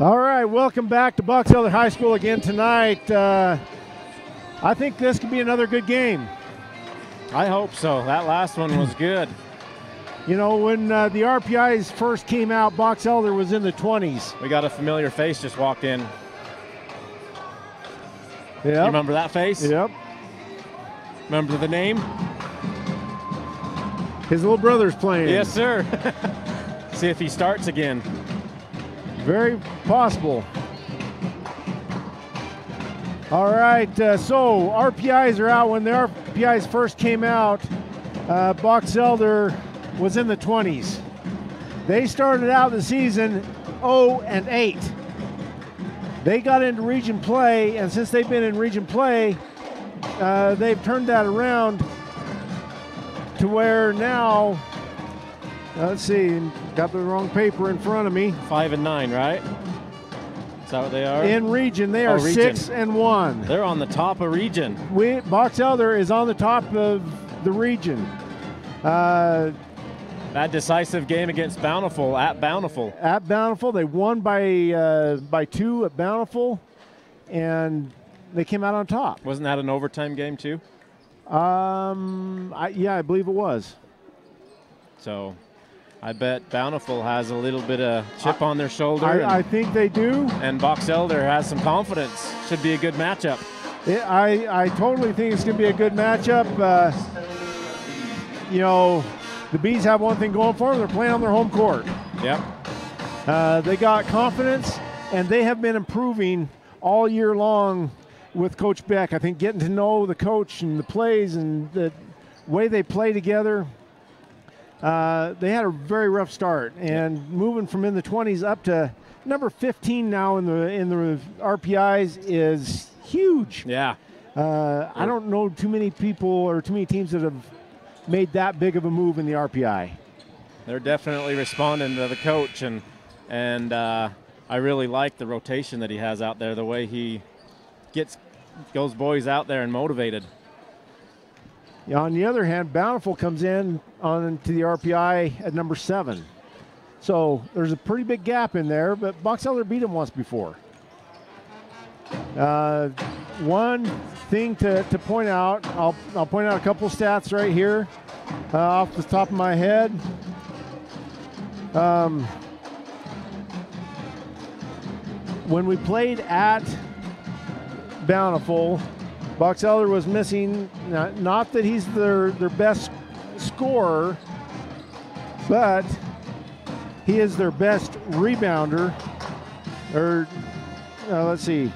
All right, welcome back to Box Elder High School again tonight. Uh, I think this could be another good game. I hope so. That last one was good. You know, when uh, the RPIs first came out, Box Elder was in the 20s. We got a familiar face just walked in. Yeah. You remember that face? Yep. Remember the name? His little brother's playing. Yes, sir. See if he starts again. Very possible. All right, uh, so RPIs are out. When the RPIs first came out, uh, Box Elder was in the 20s. They started out the season 0 and 8. They got into region play, and since they've been in region play, uh, they've turned that around to where now, let's see, got the wrong paper in front of me. Five and nine, right? Is that what they are? In region, they Oh, are region. six and one. They're on the top of region. We, Box Elder is on the top of the region. Uh, That decisive game against Bountiful at Bountiful. at Bountiful, they won by uh, by two at Bountiful, and they came out on top. Wasn't that an overtime game too? Um, I, yeah, I believe it was. So I bet Bountiful has a little bit of chip on their shoulder. I, I think they do. and Box Elder has some confidence. Should be a good matchup. It, I I totally think it's going to be a good matchup. Uh, you know, the Bees have one thing going for them. They're playing on their home court. Yep. Uh, they got confidence, and they have been improving all year long with Coach Beck. I think getting to know the coach and the plays and the way they play together. Uh, they had a very rough start, and moving from in the 20s up to number 15 now in the in the RPIs is huge. Yeah. Uh, I don't know too many people or too many teams that have made that big of a move in the RPI. They're definitely responding to the coach, and and uh, I really like the rotation that he has out there. The way he gets goes boys out there and motivated. On the other hand, Bountiful comes in on to the RPI at number seven. So there's a pretty big gap in there, but Box Elder beat him once before. Uh, one thing to, to point out, I'll, I'll point out a couple stats right here uh, off the top of my head. Um, when we played at Bountiful, Box Elder was missing, not, not that he's their, their best scorer, but he is their best rebounder. Or, uh, let's see,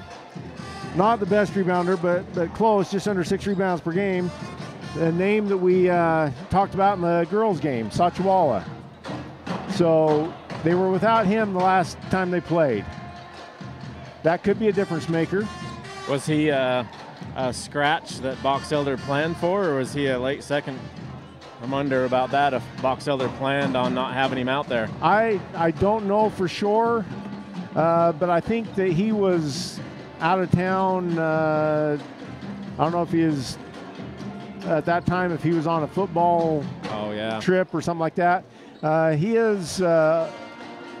not the best rebounder, but, but close, just under six rebounds per game. The name that we uh, talked about in the girls' game, Sachiwala. So they were without him the last time they played. That could be a difference maker. Was he uh, a scratch that Box Elder planned for, or was he a late second? I'm wonder about that. If Box Elder planned on not having him out there. I I don't know for sure, uh, but I think that he was out of town. Uh, I don't know if he is at that time if he was on a football Oh yeah. trip or something like that. Uh, he is uh,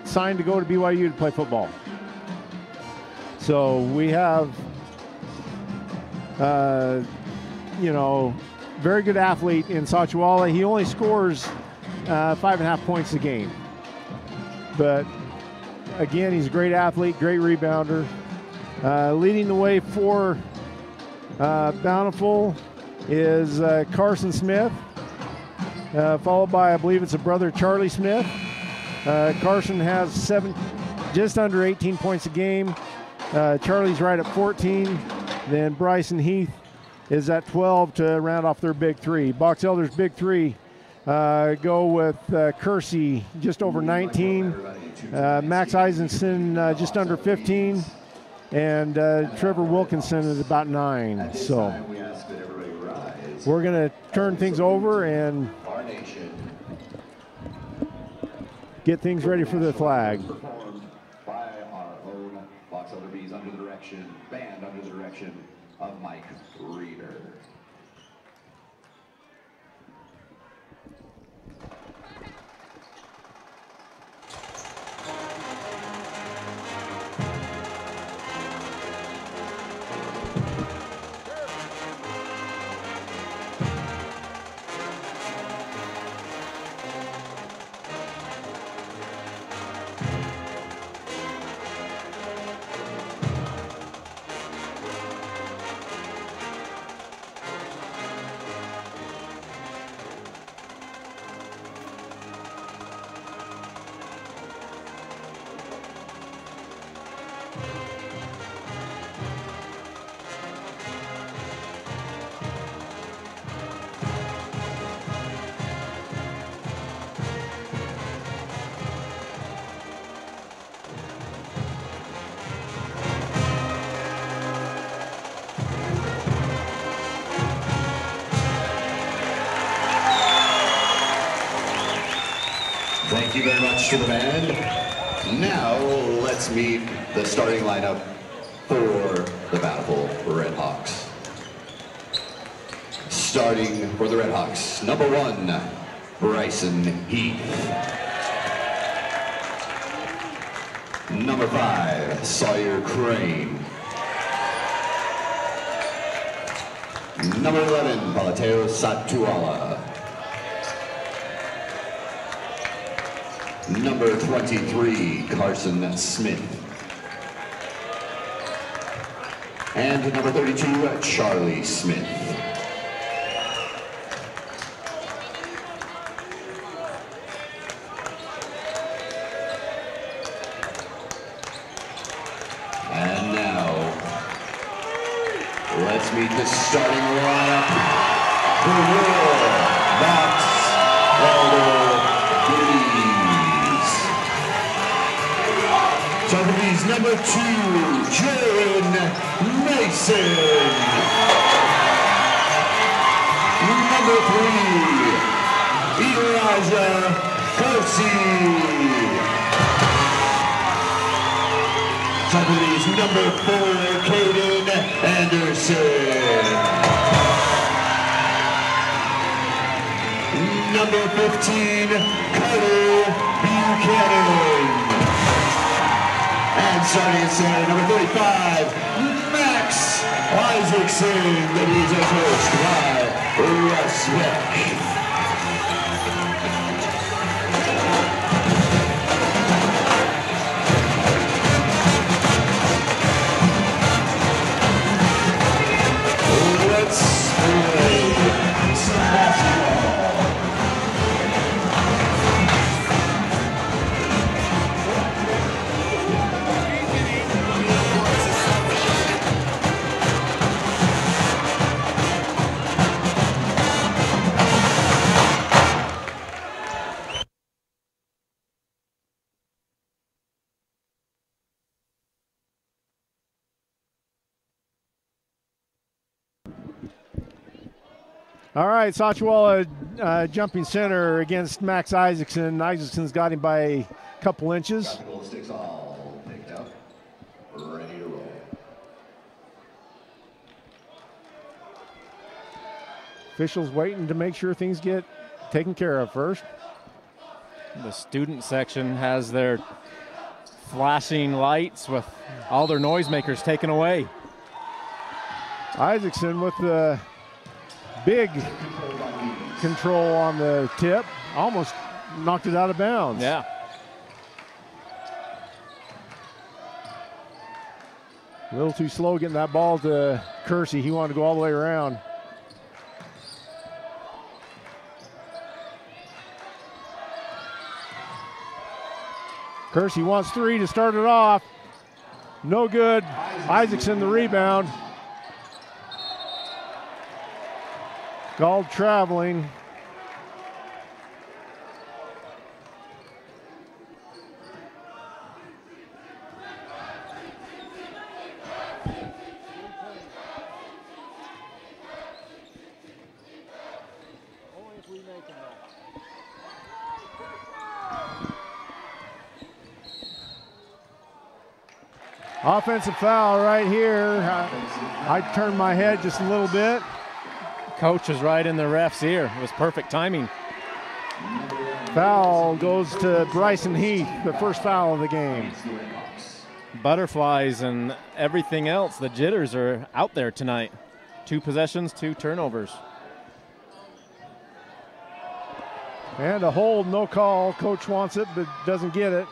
signed to go to BYU to play football. So we have, uh, you know, very good athlete in Sachiwala. He only scores uh, five and a half points a game. But again, he's a great athlete, great rebounder. Uh, leading the way for uh, Bountiful is uh, Carson Smith, uh, followed by, I believe it's a brother, Charlie Smith. Uh, Carson has seven, just under 18 points a game. Charlie's right at 14. Then Bryson Heath is at 12 to round off their big three. Box Elder's big three uh, go with uh, Kersey just over 19, uh, Max Isaacson uh, just under 15, and uh, Trevor Wilkinson is about nine. So we're going to turn things over and get things ready for the flag. by our own Box Elder Bees under the direction, direction of my Reeder. Let's meet the starting lineup for the Bountiful Red Hawks. Starting for the Red Hawks, number one, Bryson Heath. Number five, Sawyer Crane. Number 11, Palateo Satuala. Number 23, Carson Smith. And number 32, Charlie Smith. Right, uh, jumping center against Max Isaacson. Isaacson's got him by a couple inches. Basketball sticks all picked up, ready to roll. Officials waiting to make sure things get taken care of first. The student section has their flashing lights with all their noisemakers taken away. Isaacson with the big control on the tip, almost knocked it out of bounds. Yeah. A little too slow getting that ball to Kersey. He wanted to go all the way around. Kersey wants three to start it off. No good. Isaacson the rebound. Called traveling. Offensive foul right here. I, I turned my head just a little bit. Coach was right in the ref's ear. It was perfect timing. Foul goes to Bryson Heath, the first foul of the game. Butterflies and everything else. The jitters are out there tonight. Two possessions, two turnovers. And a hold, no call. Coach wants it, but doesn't get it.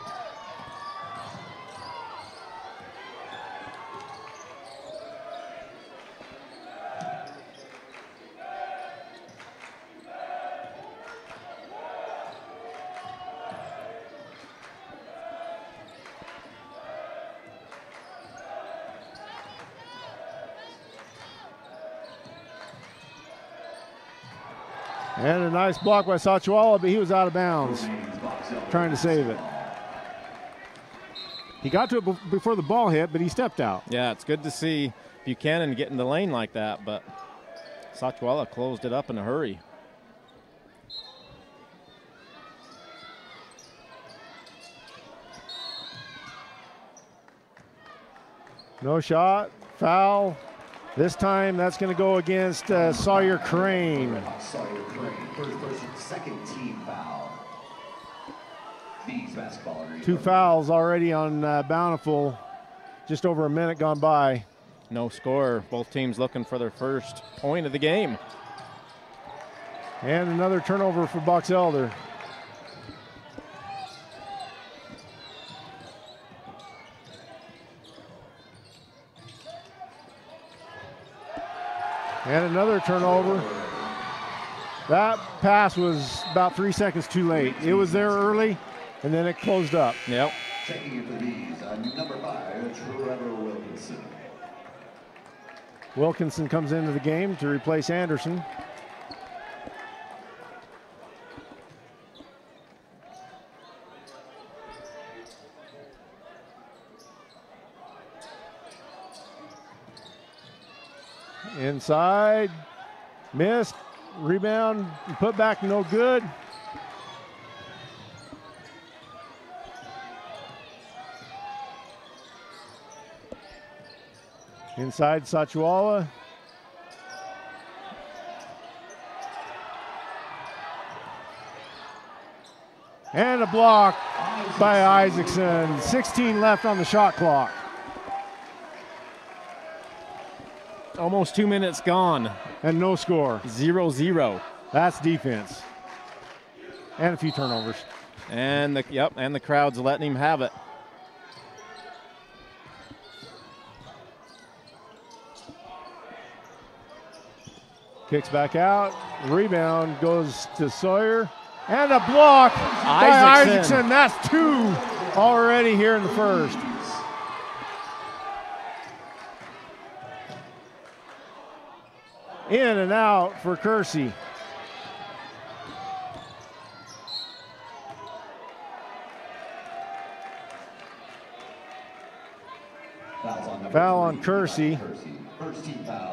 Nice block by Sachuala, but he was out of bounds trying to save it. He got to it before the ball hit, but he stepped out. Yeah, it's good to see Buchanan get in the lane like that, but Sachuala closed it up in a hurry. No shot, foul, this time that's going to go against uh, Sawyer Crane. Sawyer Crane, first person, second team foul. Bees basketball. Two fouls already on uh, Bountiful. Just over a minute gone by. No score. Both teams looking for their first point of the game. And another turnover for Box Elder. And another turnover. That pass was about three seconds too late. It was there early, and then it closed up. Yep. Checking in for these, uh, number five, Trevor Wilkinson. Wilkinson comes into the game to replace Anderson. Inside, missed, rebound, put back, no good. Inside Sachuala. And a block by Isaacson. 16 left on the shot clock. Almost two minutes gone. And no score. Zero zero. That's defense. And a few turnovers. And the yep, and the crowd's letting him have it. Kicks back out. Rebound goes to Sawyer. And a block by Isaacson. Isaacson. That's two already here in the first. In and out for Kersey. Foul on Kersey.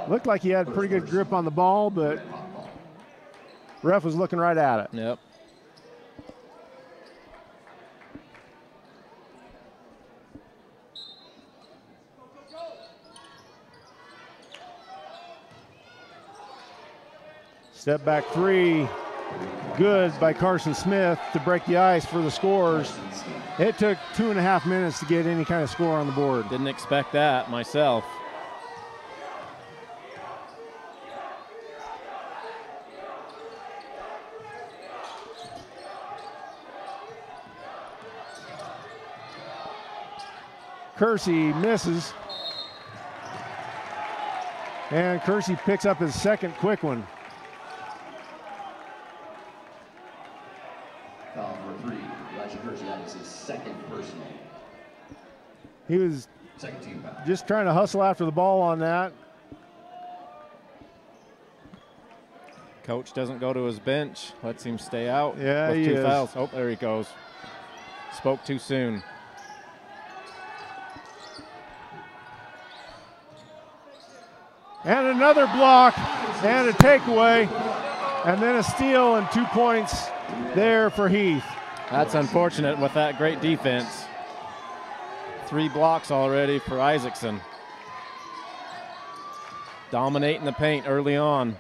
Looked like he had pretty good grip on the ball, but ref was looking right at it. Yep. Step back three. Good by Carson Smith to break the ice for the scores. It took two and a half minutes to get any kind of score on the board. Didn't expect that myself. Kersey misses. And Kersey picks up his second quick one. He was Second team foul. just trying to hustle after the ball on that. Coach doesn't go to his bench. Lets him stay out. Yeah, with he two is. fouls. Oh, there he goes. Spoke too soon. And another block and a takeaway. And then a steal and two points there for Heath. That's unfortunate with that great defense. Three blocks already for Isaacson. Dominating the paint early on.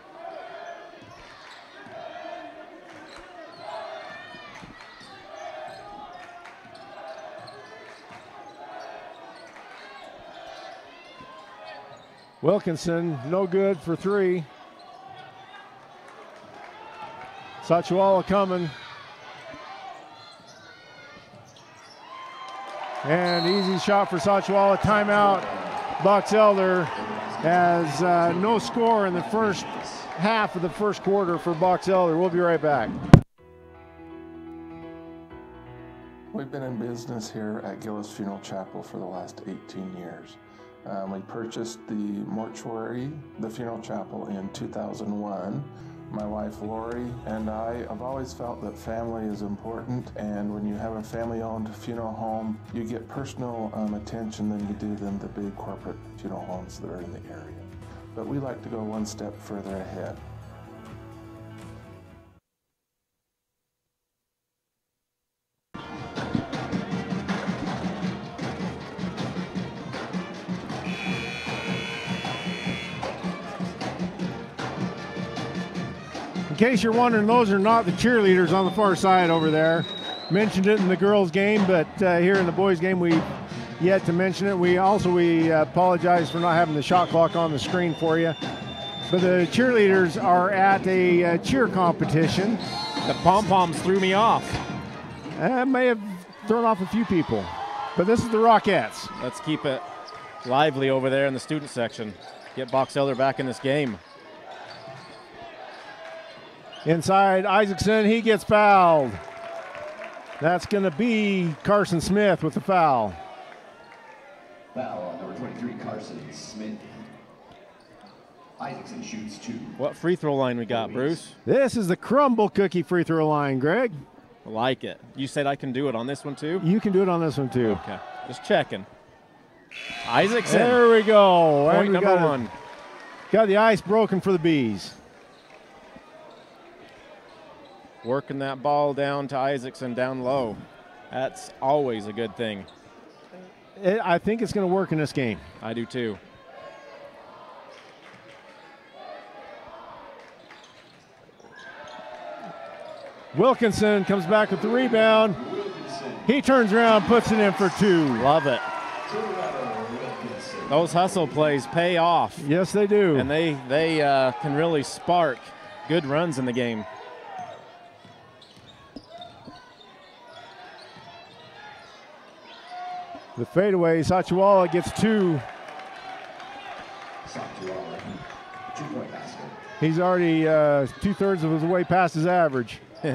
Wilkinson, no good for three. Sachuala coming. And easy shot for Sachuala. Timeout. Box Elder has uh, no score in the first half of the first quarter for Box Elder. We'll be right back. We've been in business here at Gillis Funeral Chapel for the last 18 years. Um, we purchased the mortuary, the funeral chapel, in 2001. My wife Lori and I have always felt that family is important, and when you have a family owned funeral home, you get personal um, attention than you do than the big corporate funeral homes that are in the area. But we like to go one step further ahead. Case you're wondering, those are not the cheerleaders on the far side over there. Mentioned it in the girls' game, but uh, here in the boys' game, we yet to mention it. We also we uh, apologize for not having the shot clock on the screen for you. But the cheerleaders are at a uh, cheer competition. The pom poms threw me off. Uh, may have thrown off a few people, but this is the Rockettes. Let's keep it lively over there in the student section. Get Box Elder back in this game. Inside Isaacson, he gets fouled. That's going to be Carson Smith with the foul. Foul on number 23, Carson Smith. Isaacson shoots two. What free throw line we got, Bruce? This is the crumble cookie free throw line, Greg. I like it. You said I can do it on this one too? You can do it on this one too. Okay. Just checking. Isaacson. There we go. Point we number got it- one. Got the ice broken for the bees. Working that ball down to Isaacson down low. That's always a good thing. I think it's going to work in this game. I do too. Wilkinson comes back with the rebound. He turns around, puts it in for two. Love it. Those hustle plays pay off, Yes, they do. and they they uh, can really spark good runs in the game. The fadeaway, Sachuala gets two. Sakuala, two-point basket. He's already uh, two thirds of his way past his average.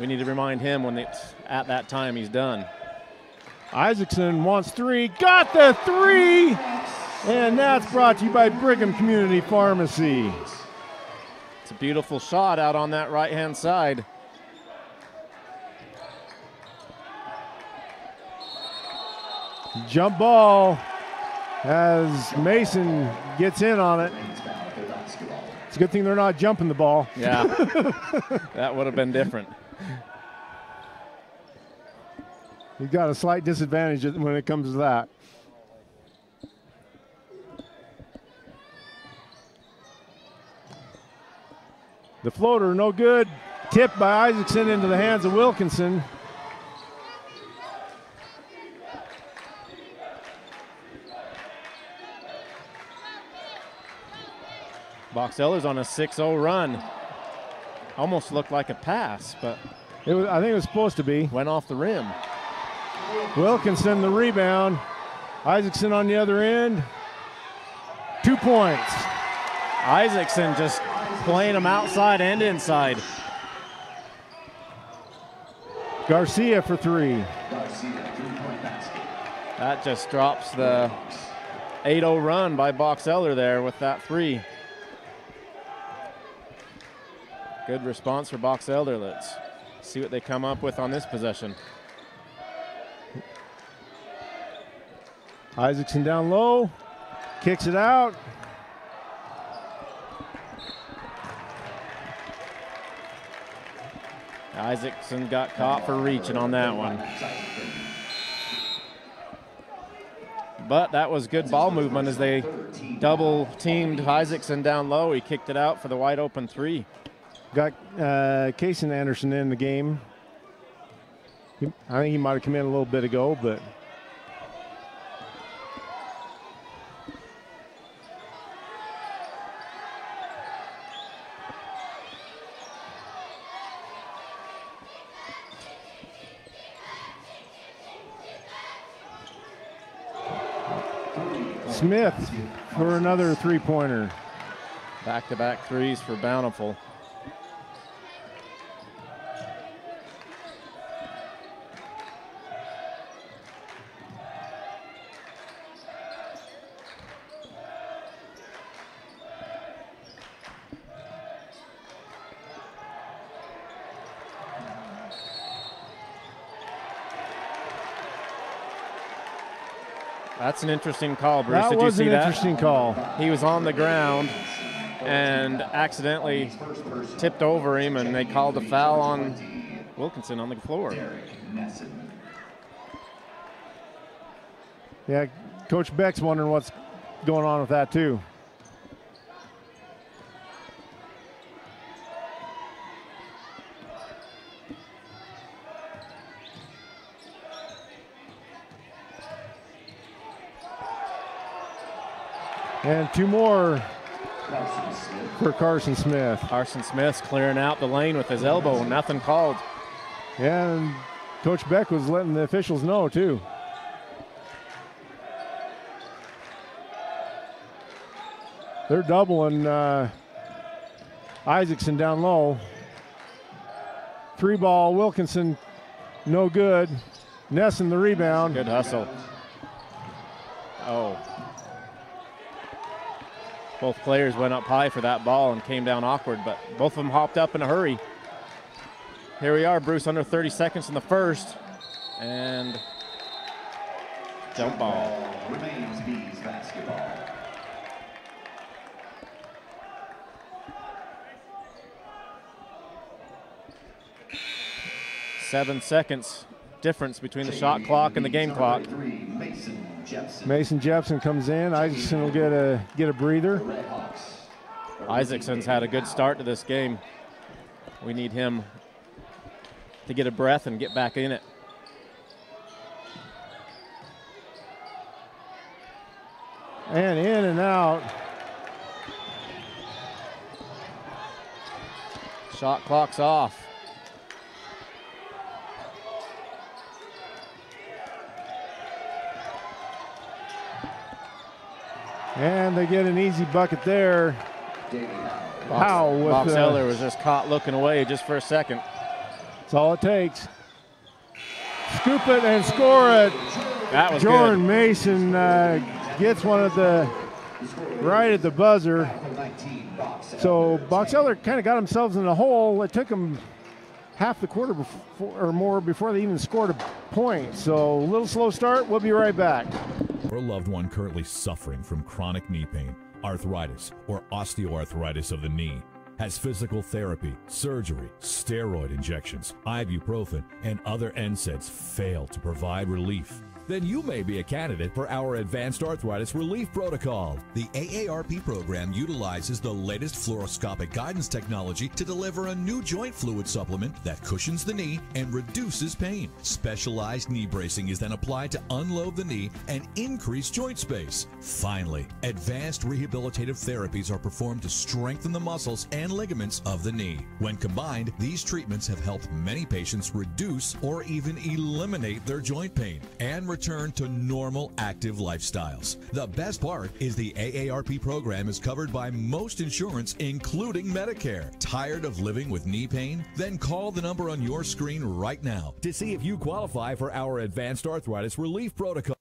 We need to remind him when it's at that time he's done. Isaacson wants three, got the three, and that's brought to you by Brigham Community Pharmacy. It's a beautiful shot out on that right hand side. Jump ball as Mason gets in on it. Men's foul for basketball. It's a good thing they're not jumping the ball. Yeah, that would have been different. He's got a slight disadvantage when it comes to that. The floater, no good. Tipped by Isaacson into the hands of Wilkinson. Box Elder's on a 6-0 run. Almost looked like a pass, but It was, I think it was supposed to be. went off the rim. Wilkinson the rebound. Isaacson on the other end. Two points. Isaacson just playing them outside and inside. Garcia for three. Garcia, three-point basket. That just drops the 8-0 run by Box Eller there with that three. Good response for Box Elder. Let's see what they come up with on this possession. Isaacson down low. Kicks it out. Isaacson got caught for reaching on that one. But that was good ball movement as they double teamed Isaacson down low. He kicked it out for the wide open three. Got uh, Anderson in the game. I think he might have come in a little bit ago, but Smith for another three pointer. Back to back threes for Bountiful. That's an interesting call, Bruce. That Did you was see an that? interesting call. He was on the ground and accidentally tipped over him, and they called a foul on Wilkinson on the floor. Yeah, Coach Beck's wondering what's going on with that too. And two more for Carson Smith. Carson Smith's clearing out the lane with his elbow, nothing called. And Coach Beck was letting the officials know, too. They're doubling uh, Isaacson down low. Three ball, Wilkinson, no good. Nesson the rebound. Good hustle. Oh. Both players went up high for that ball and came down awkward, but both of them hopped up in a hurry. Here we are, Bruce, under 30 seconds in the first. And jump ball. Remains Bees basketball. Seven seconds difference between the shot clock and the game clock. Three, Mason Jepson. Mason Jepson comes in. Isaacson will get a get a breather. Isaacson's had a good start to this game. We need him to get a breath and get back in it. And in and out. Shot clock's off. And they get an easy bucket there. How with Box uh, Eller was just caught looking away just for a second. That's all it takes. Scoop it and score it. That was Jordan good. Mason uh, gets one at the right at the buzzer. So box. So Box Elder kind of got themselves in a hole. It took them half the quarter before, or more before they even scored a point. So a little slow start. We'll be right back. Or a loved one currently suffering from chronic knee pain, arthritis, or osteoarthritis of the knee, has physical therapy, surgery, steroid injections, ibuprofen, and other NSAIDs fail to provide relief, then you may be a candidate for our Advanced Arthritis Relief Protocol. The AARP program utilizes the latest fluoroscopic guidance technology to deliver a new joint fluid supplement that cushions the knee and reduces pain. Specialized knee bracing is then applied to unload the knee and increase joint space. Finally, advanced rehabilitative therapies are performed to strengthen the muscles and ligaments of the knee. When combined, these treatments have helped many patients reduce or even eliminate their joint pain and return to normal active lifestyles. The best part is the AARP program is covered by most insurance, including Medicare. Tired of living with knee pain? Then call the number on your screen right now. To see if you qualify for our Advanced Arthritis Relief Protocol.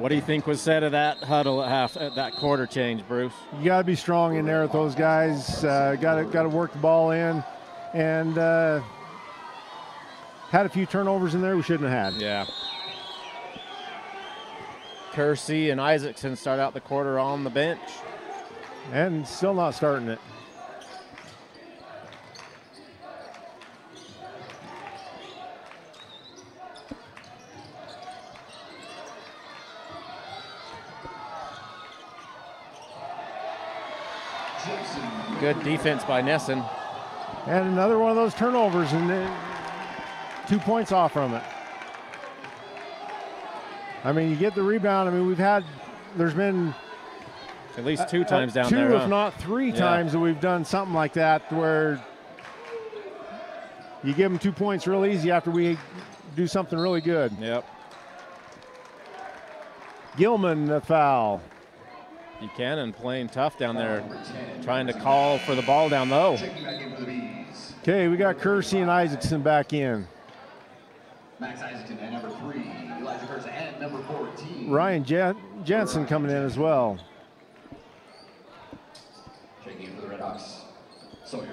What do you think was said of that huddle at half at that quarter change, Bruce? You got to be strong in there with those guys. Uh, got to got to work the ball in, and uh, had a few turnovers in there we shouldn't have had. Yeah. Kersey and Isaacson start out the quarter on the bench. and still not starting it. Good defense by Nesson. And another one of those turnovers, and then two points off from it. I mean, you get the rebound. I mean, we've had, there's been At least two uh, times down two, there. if huh? not three Yeah. times that we've done something like that where you give them two points real easy after we do something really good. Yep. Gilman, the foul. Buchanan playing tough down there, trying to call for the ball down low. Checking back in for the Bees. Okay, we got Kersey and Isaacson back in. Max Isaacson at number three. Elijah Kersey at number 14. Ryan Jen- Jensen coming in as well. Checking in for the Redhawks. Sawyer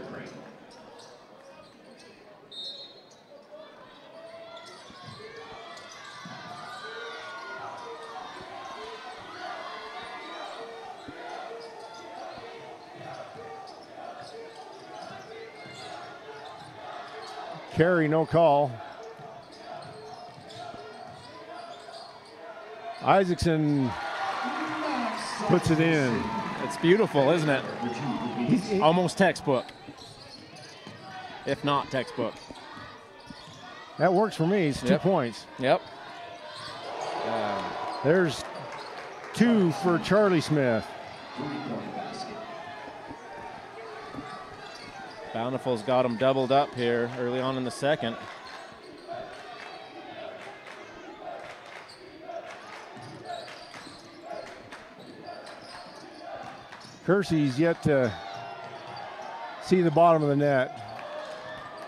Carey, no call. Isaacson puts it in. It's beautiful, isn't it? Almost textbook, if not textbook. That works for me. It's two Yep. points. Yep. Um, There's two for Charlie Smith. Bountiful's got them doubled up here early on in the second. Kersey's yet to see the bottom of the net.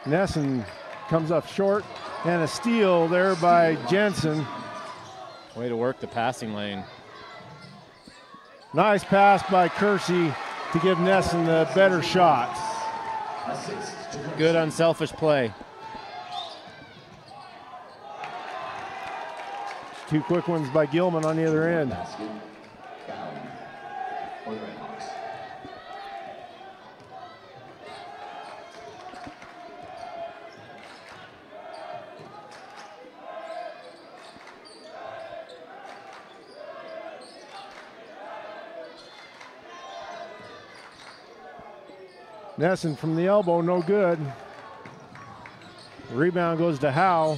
Nessen comes up short, and a steal there by Jensen. Way to work the passing lane. Nice pass by Kersey to give Nessen the better shot. Good unselfish play. Two quick ones by Gilman on the other end. Nessen from the elbow, no good. Rebound goes to Howe.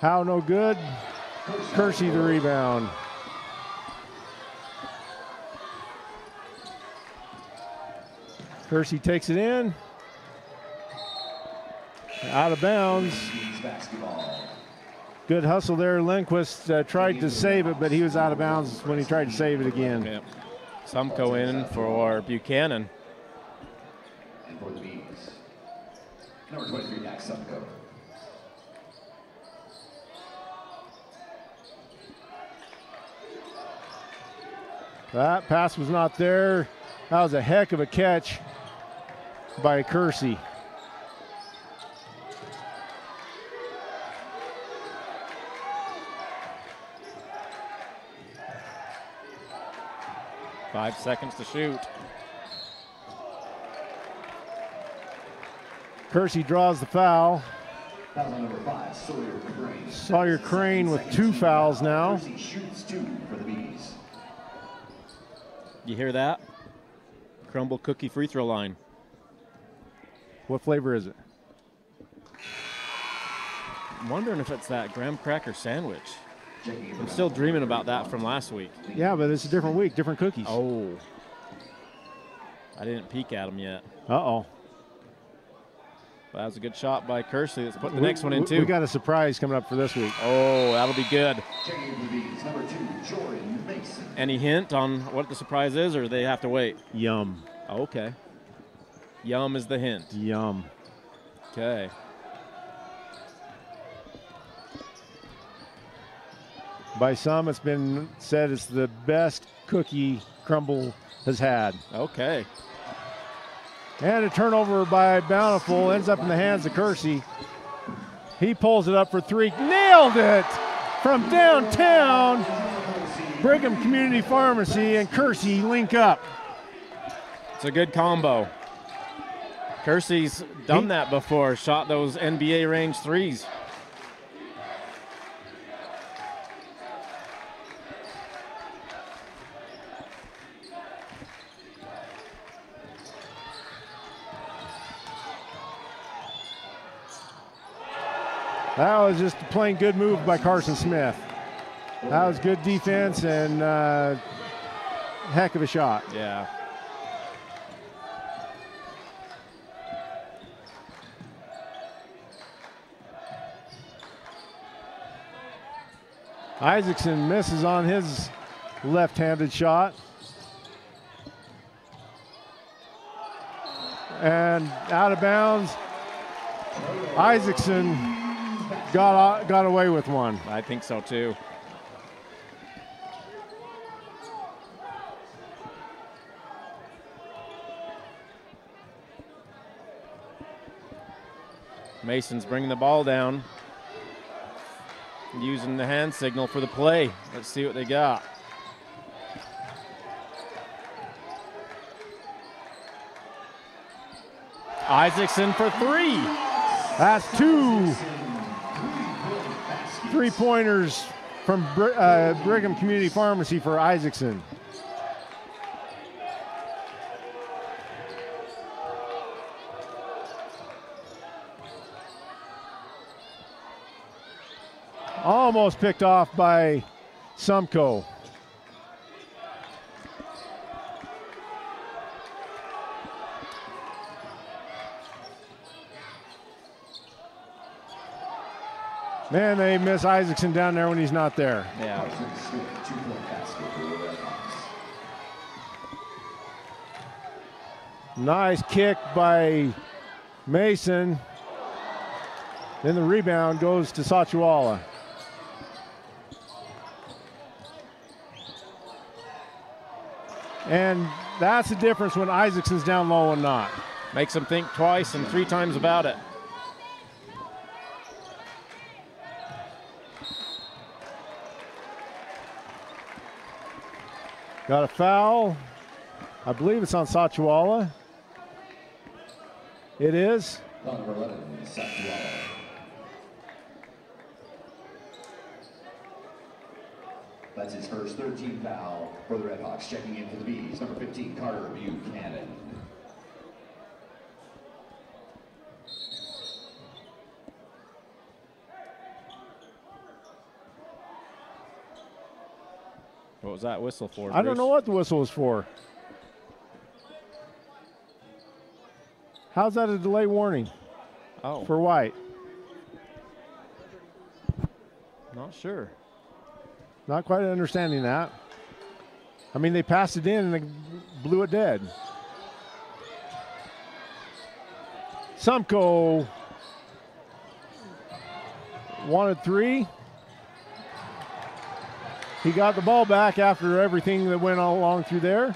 Howe no good. Kersey the rebound. Kersey takes it in. Out of bounds. Good hustle there. Lindquist uh, tried to save it, but he was out of bounds when he tried to save it again. Yep. Sumko in for Buchanan. And for the Bees. Number 23, Dax Sumko. That pass was not there. That was a heck of a catch by Kersey. Five seconds to shoot. Kersey draws the foul. Five, Sawyer Crane. Sawyer Crane with two fouls now. Kersey shoots two for the Bees. You hear that? Crumble cookie free throw line. What flavor is it? I'm wondering if it's that graham cracker sandwich. I'm still dreaming about that from last week. Yeah, but it's a different week, different cookies. Oh. I didn't peek at them yet. Uh oh. That was a good shot by Kersey. Let's put the next one in too. We got a surprise coming up for this week. oh, that'll be good. Checking in for the Bees, number two, Jordan Mason. Any hint on what the surprise is, or they have to wait? Yum. Okay. Yum is the hint. Yum. Okay. By some, it's been said it's the best cookie Crumble has had. Okay. And a turnover by Bountiful ends up in the hands of Kersey. He pulls it up for three. Nailed it from downtown. Brigham Community Pharmacy and Kersey link up. It's a good combo. Kersey's done He- that before, shot those NBA range threes. That was just a plain good move by Carson Smith. That was good defense and uh, heck of a shot. Yeah. Isaacson misses on his left-handed shot. And out of bounds. Isaacson got uh, got away with one. I think so too. Mason's bringing the ball down. Using the hand signal for the play. Let's see what they got. Isaacson for three. That's two three pointers from Br- uh, Brigham Community Pharmacy for Isaacson. Almost picked off by Sumko. Man, they miss Isaacson down there when he's not there. Yeah. Carson Smith, two-point basket for the Redhawks. Nice kick by Mason. Then the rebound goes to Sachuala. And that's the difference when Isaacson's down low and not. Makes them think twice and three times about it. Got a foul. I believe it's on Sachuala. It is. Number 11, Sakuala. That's his first 13 foul for the Redhawks. Checking in for the Bees, number 15, Carter Buchanan. What was that whistle for? I don't know what the whistle was for. How's that a delay warning Oh, for White? not sure. Not quite understanding that. I mean, they passed it in and they blew it dead. Sumko wanted three. He got the ball back after everything that went along through there.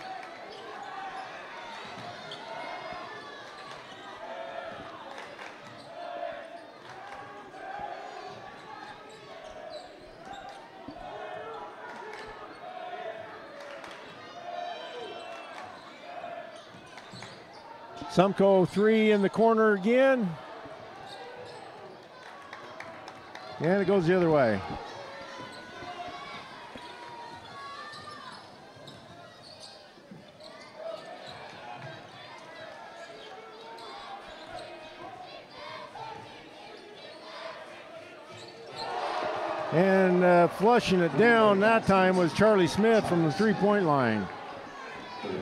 Sumko three in the corner again. And it goes the other way. And uh, flushing it down that time was Charlie Smith from the three point line. For the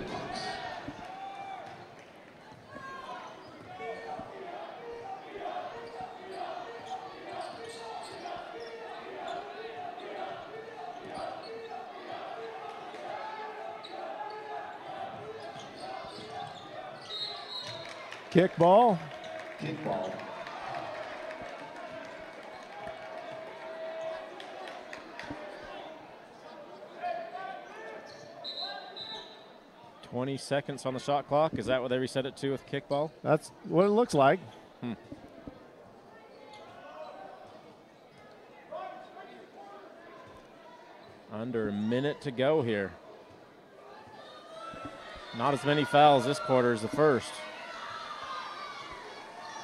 Kick ball. Kickball. Twenty seconds on the shot clock. Is that what they reset it to with kickball? That's what it looks like. Hmm. Under a minute to go here. Not as many fouls this quarter as the first.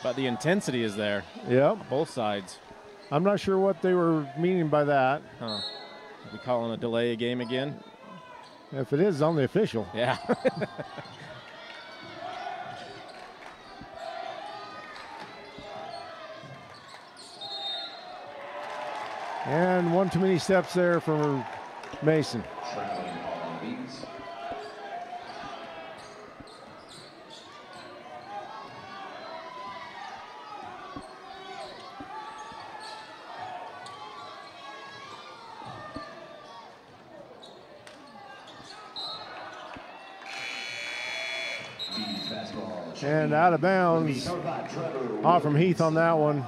But the intensity is there, Yep. both sides. I'm not sure what they were meaning by that. Huh. We calling a delay a game again? If it is on the official. Yeah. And one too many steps there for Mason. Traveling call on the Bees. Bees basketball. And out of bounds. Off from Heath on that one.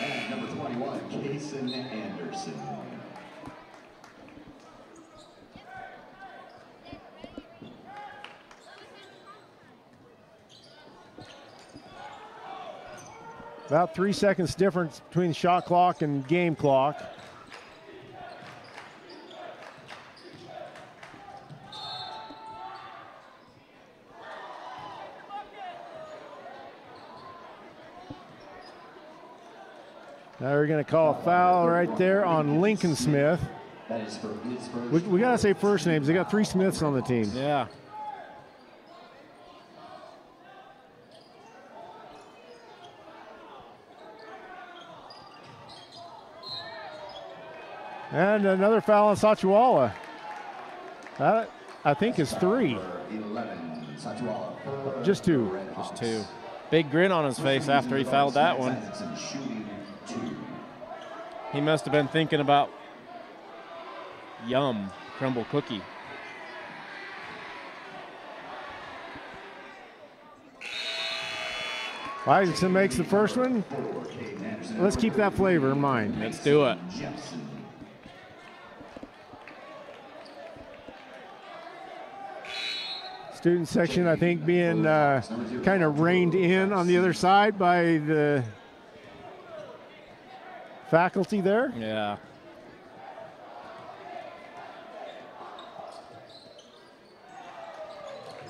And number 21, Kason Anderson. About three seconds difference between shot clock and game clock. Now we're going to call a foul right there on Lincoln Smith. That is for his first. We, we got to say first names. They got three Smiths on the team. yeah. And another foul on Sachuala. That, uh, I think, is three. 11, Just two. Just two. Big grin on his face after he fouled that one. Isaacson shooting two. He must have been thinking about yum, crumble cookie. Isaacson makes the first one. Let's keep that flavor in mind. Let's do it. Student section, I think, being uh, kind of reined in on the other side by the faculty there. Yeah.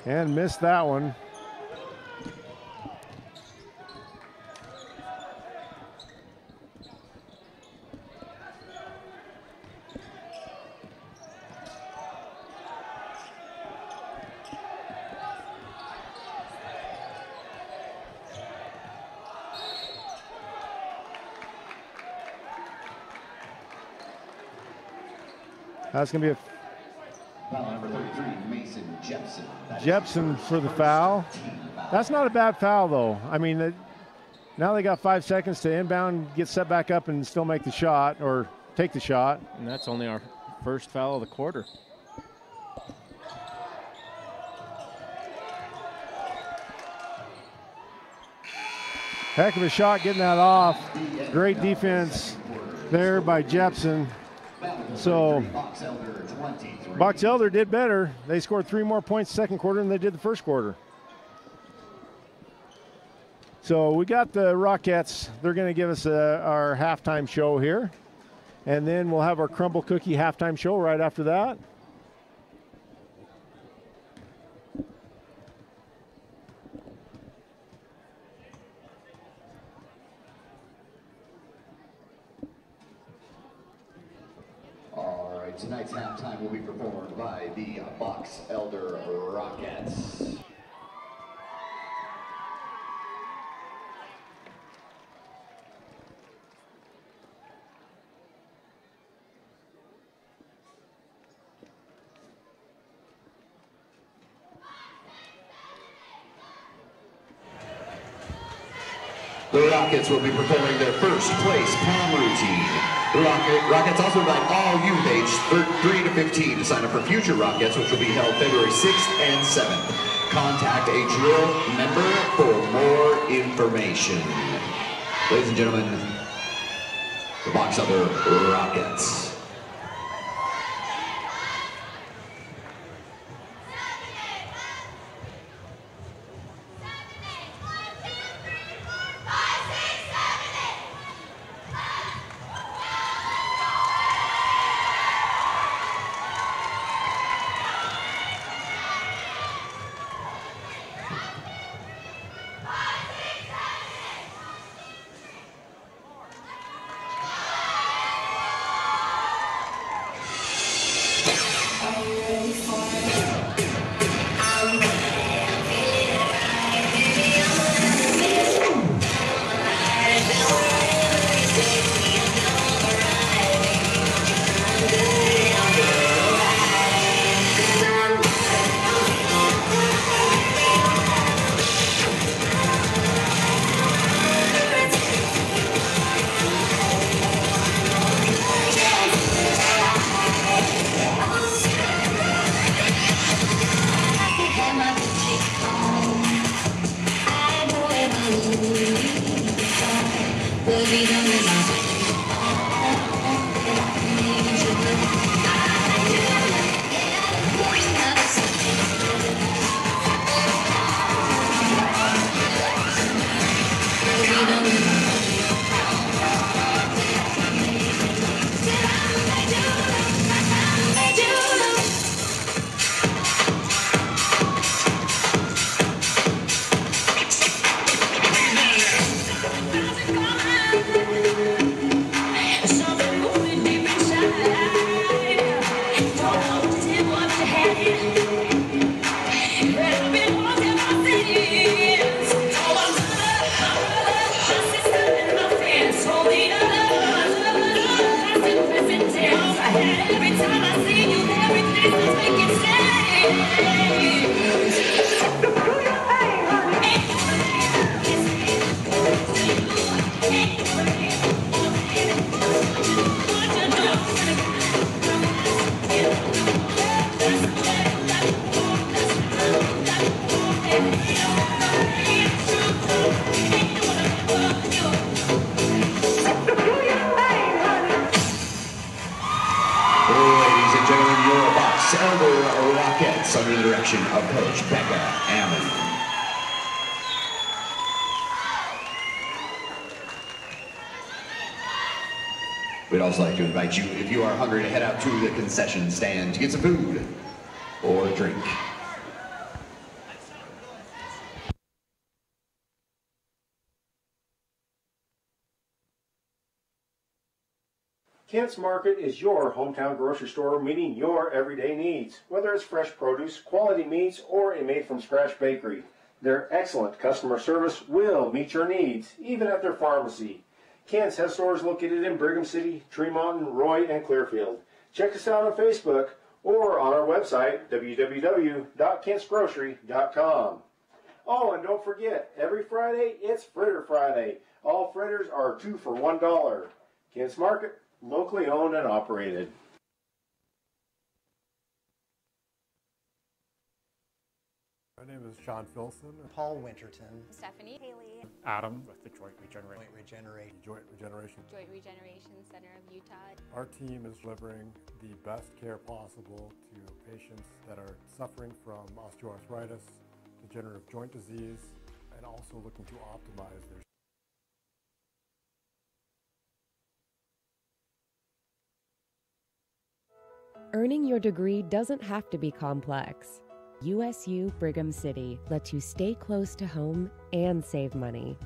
And missed that one. That's going to be a Foul number 33, Mason Jepson. Jepson for the foul. That's not a bad foul, though. I mean, it- now they got five seconds to inbound, get set back up, and still make the shot or take the shot. And that's only our first foul of the quarter. Heck of a shot getting that off. Great defense there by Jepson. So Box Elder did better. They scored three more points second quarter than they did the first quarter. So we got the Rockettes. They're going to give us uh our halftime show here. And then we'll have our Crumble Cookie halftime show right after that. Tonight's halftime will be performed by the Box Elder Rockets. The Rockets will be performing their first place pom routine. Rocket, Rockets also invite all youth aged 3 to 15 to sign up for future Rockets, which will be held February 6th and 7th. Contact a drill member for more information. Ladies and gentlemen, the Box Elder Rockets. Concession stand to get some food or drink. Kent's Market is your hometown grocery store meeting your everyday needs, whether it's fresh produce, quality meats, or a made from scratch bakery. Their excellent customer service will meet your needs, even at their pharmacy. Kent's has stores located in Brigham City, Tremont, Roy, and Clearfield. Check us out on Facebook or on our website, www.kentsgrocery.com. Oh, and don't forget, every Friday it's Fritter Friday. All fritters are two for one dollar. Kent's Market, locally owned and operated. My name is Sean Filson, Paul Winterton, Stephanie Haley, Adam with the Joint Regeneration. Joint Regeneration. Joint Regeneration. Joint Regeneration Center of Utah. Our team is delivering the best care possible to patients that are suffering from osteoarthritis, degenerative joint disease, and also looking to optimize their Earning your degree doesn't have to be complex. USU Brigham City lets you stay close to home and save money.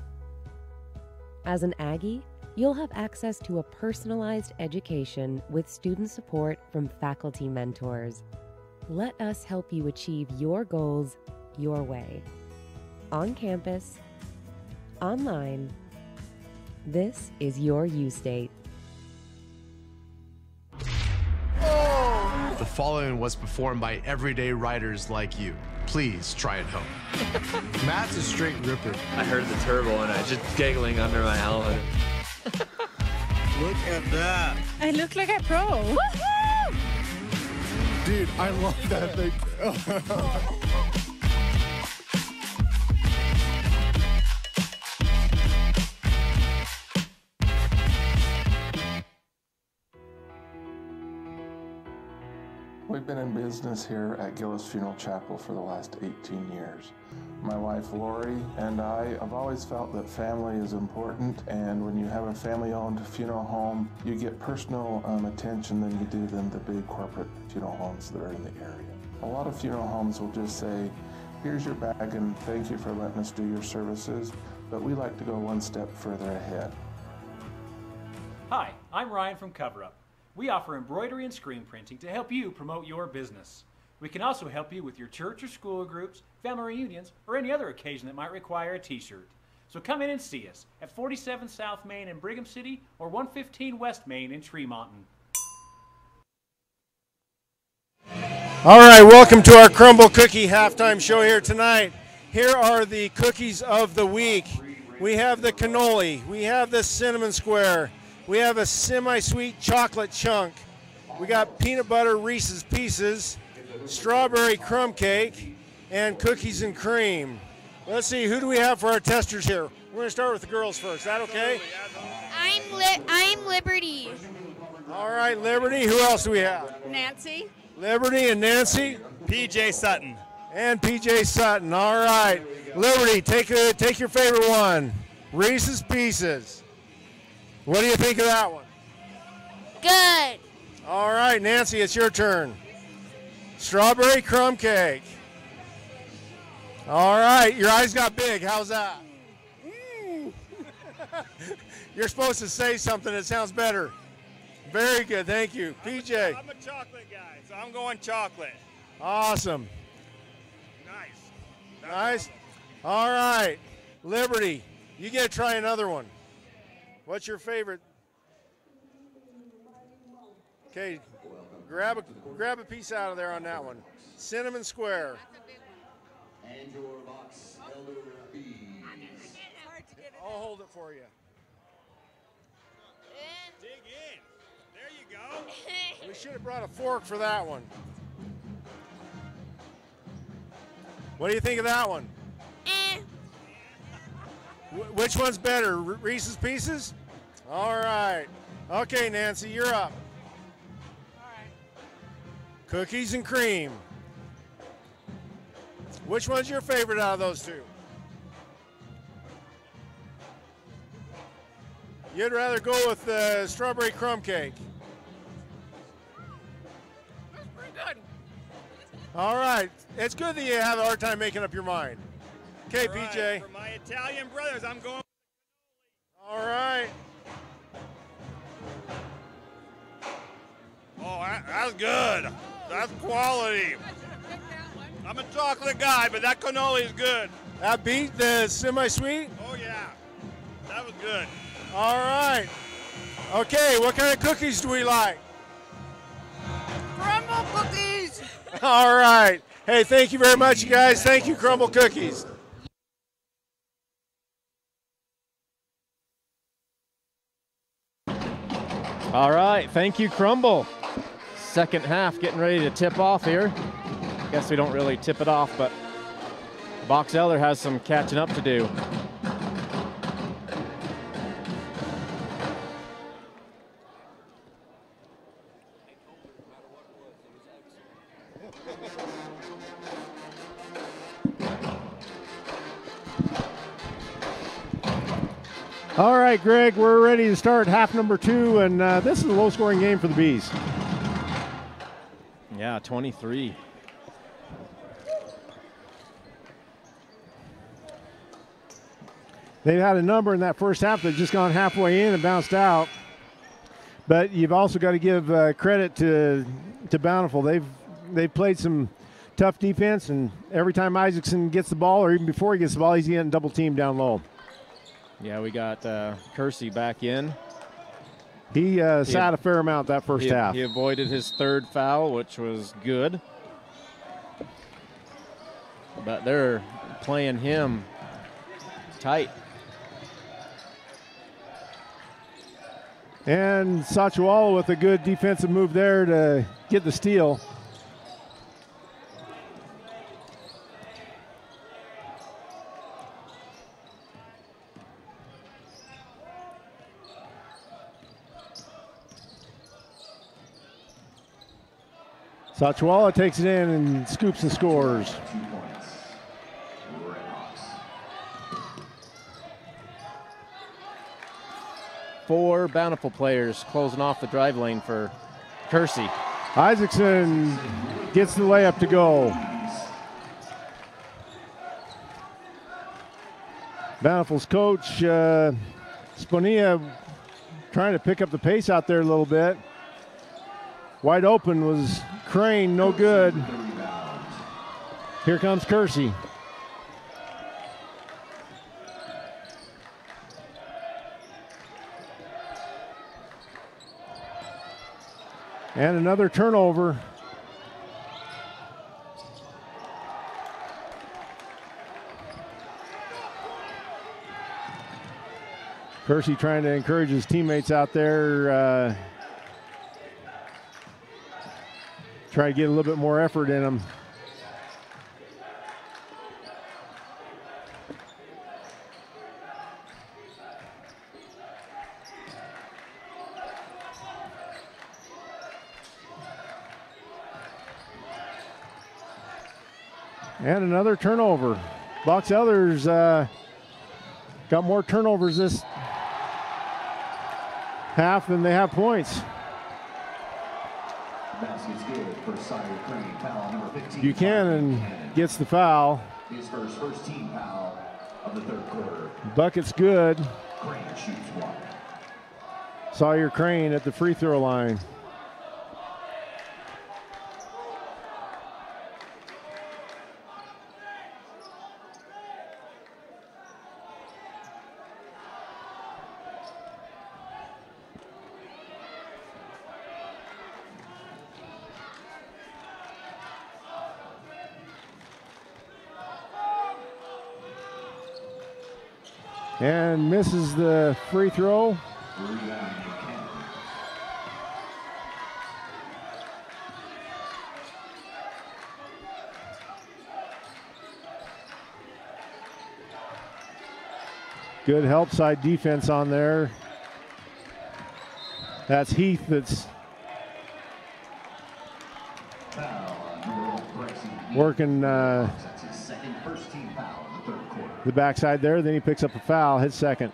As an Aggie, you'll have access to a personalized education with student support from faculty mentors. Let us help you achieve your goals your way. On campus, online. This is your U State. Following was performed by everyday writers like you. Please try it home. Matt's a straight ripper. I heard the turbo and I was just giggling under my helmet. Look at that. I look like a pro. Woohoo! Dude, I love that thing. been in business here at Gillies Funeral Chapel for the last 18 years. My wife Lori and I have always felt that family is important, and when you have a family owned funeral home, you get personal um, attention than you do than the big corporate funeral homes that are in the area. A lot of funeral homes will just say, Here's your bag, and thank you for letting us do your services, but we like to go one step further ahead. Hi, I'm Ryan from CoverUp. We offer embroidery and screen printing to help you promote your business. We can also help you with your church or school groups, family reunions, or any other occasion that might require a t-shirt. So come in and see us at 47 South Main in Brigham City or 115 West Main in Tremont. All right, welcome to our Crumble Cookie halftime show here tonight. Here are the cookies of the week. We have the cannoli, we have the cinnamon square, we have a semi-sweet chocolate chunk, we got peanut butter Reese's Pieces, strawberry crumb cake, and cookies and cream. Let's see, who do we have for our testers here? We're going to start with the girls first. Is that okay? I'm li- I'm Liberty. All right, Liberty. Who else do we have? Nancy. Liberty and Nancy. PJ Sutton. And PJ Sutton. All right. Liberty, take a, take your favorite one. Reese's Pieces. What do you think of that one? Good. All right, Nancy, it's your turn. Strawberry crumb cake. All right, your eyes got big. How's that? Mm. You're supposed to say something that sounds better. Very good, thank you. PJ. I'm a chocolate guy, so I'm going chocolate. Awesome. Nice. Nice. All right. Liberty, you get to try another one. What's your favorite? Okay. Grab a grab a piece out of there on that one. Cinnamon square. And your box elder bees. I'll hold it for you. Dig in. There you go. We should have brought a fork for that one. What do you think of that one? Eh. Wh- Which one's better, Re- Reese's Pieces? All right. Okay, Nancy, you're up. Cookies and cream. Which one's your favorite out of those two? You'd rather go with the strawberry crumb cake. That's Pretty good. All right. It's good that you have a hard time making up your mind. Okay, All right, PJ. For my Italian brothers, I'm going. All right. Oh, that, that's good. That's quality. I'm a chocolate guy, but that cannoli is good. That beat the semi-sweet? Oh yeah, that was good. All right. Okay, what kind of cookies do we like? Crumble cookies. All right. Hey, thank you very much, you guys. Thank you, Crumble Cookies. All right, thank you, Crumble. Second half getting ready to tip off here. Guess we don't really tip it off, but Box Elder has some catching up to do. All right, Greg, we're ready to start half number two, and uh, this is a low-scoring game for the Bees. Yeah, 23. They've had a number in that first half. They've just gone halfway in and bounced out. But you've also got to give uh, credit to to Bountiful. They've they've played some tough defense, and every time Isaacson gets the ball, or even before he gets the ball, he's getting double teamed down low. Yeah, we got uh, Kersey back in. He uh, He- sat a fair amount that first he, half. He avoided his third foul, which was good. But they're playing him tight. And Sachuala with a good defensive move there to get the steal. Sachuala takes it in and scoops and scores. Four bountiful players closing off the drive lane for Kersey. Isaacson gets the layup to go. Bountiful's coach, uh, Sponia, trying to pick up the pace out there a little bit. Wide open was Crane, no good. Here comes Kersey. And another turnover. Kersey trying to encourage his teammates out there. Uh, try to get a little bit more effort in them. And another turnover. Box Elders uh, got more turnovers this half than they have points. Basket's good for Sawyer Crane. Foul number 15. Buchanan gets the foul. His first first team foul of the third quarter. Bucket's good. Crane shoots one. Sawyer Crane at the free throw line. And misses the free throw. Good help side defense on there. That's Heath that's working uh, the backside there. Then he picks up a foul, his second.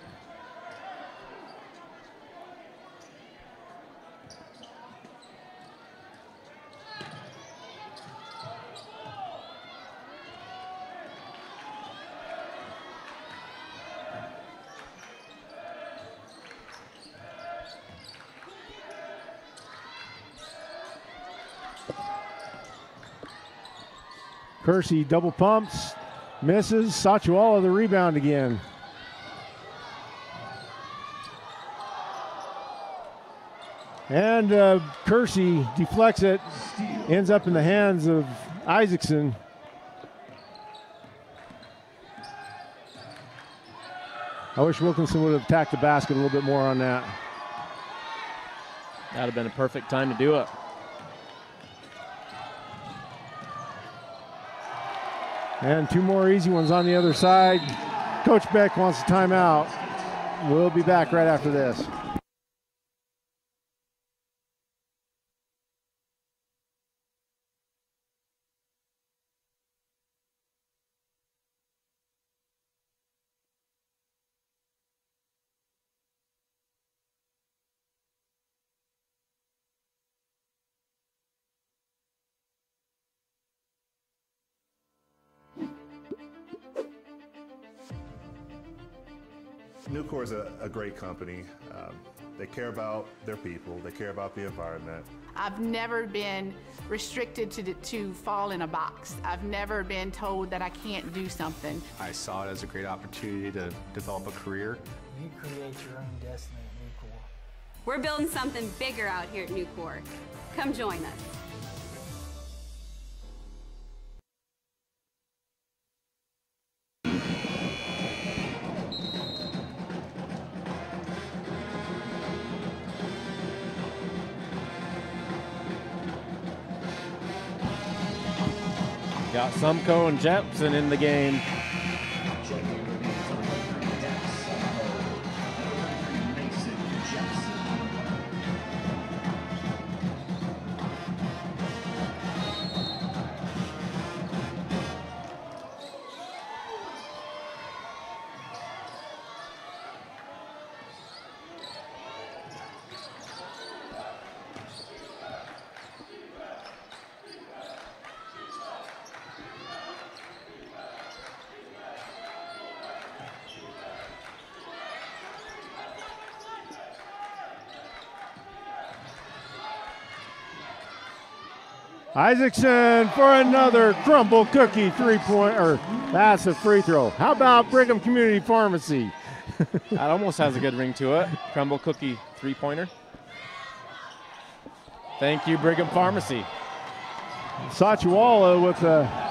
Kersey double pumps, misses. Sachuala the rebound again. And uh, Kersey deflects it, ends up in the hands of Isaacson. I wish Wilkinson would have attacked the basket a little bit more on that. That'd have been a perfect time to do it. And two more easy ones on the other side. Coach Beck wants a timeout. We'll be back right after this. A, a great company. Um, they care about their people. They care about the environment. I've never been restricted to, to fall in a box. I've never been told that I can't do something. I saw it as a great opportunity to develop a career. You create your own destiny at Nucor. We're building something bigger out here at Nucor. Come join us. Sumko and Jepson in the game. Isaacson for another crumble cookie three point, or that's a free throw. How about Brigham Community Pharmacy? that almost has a good ring to it. Crumble cookie three pointer. Thank you, Brigham Pharmacy. Sachuala with a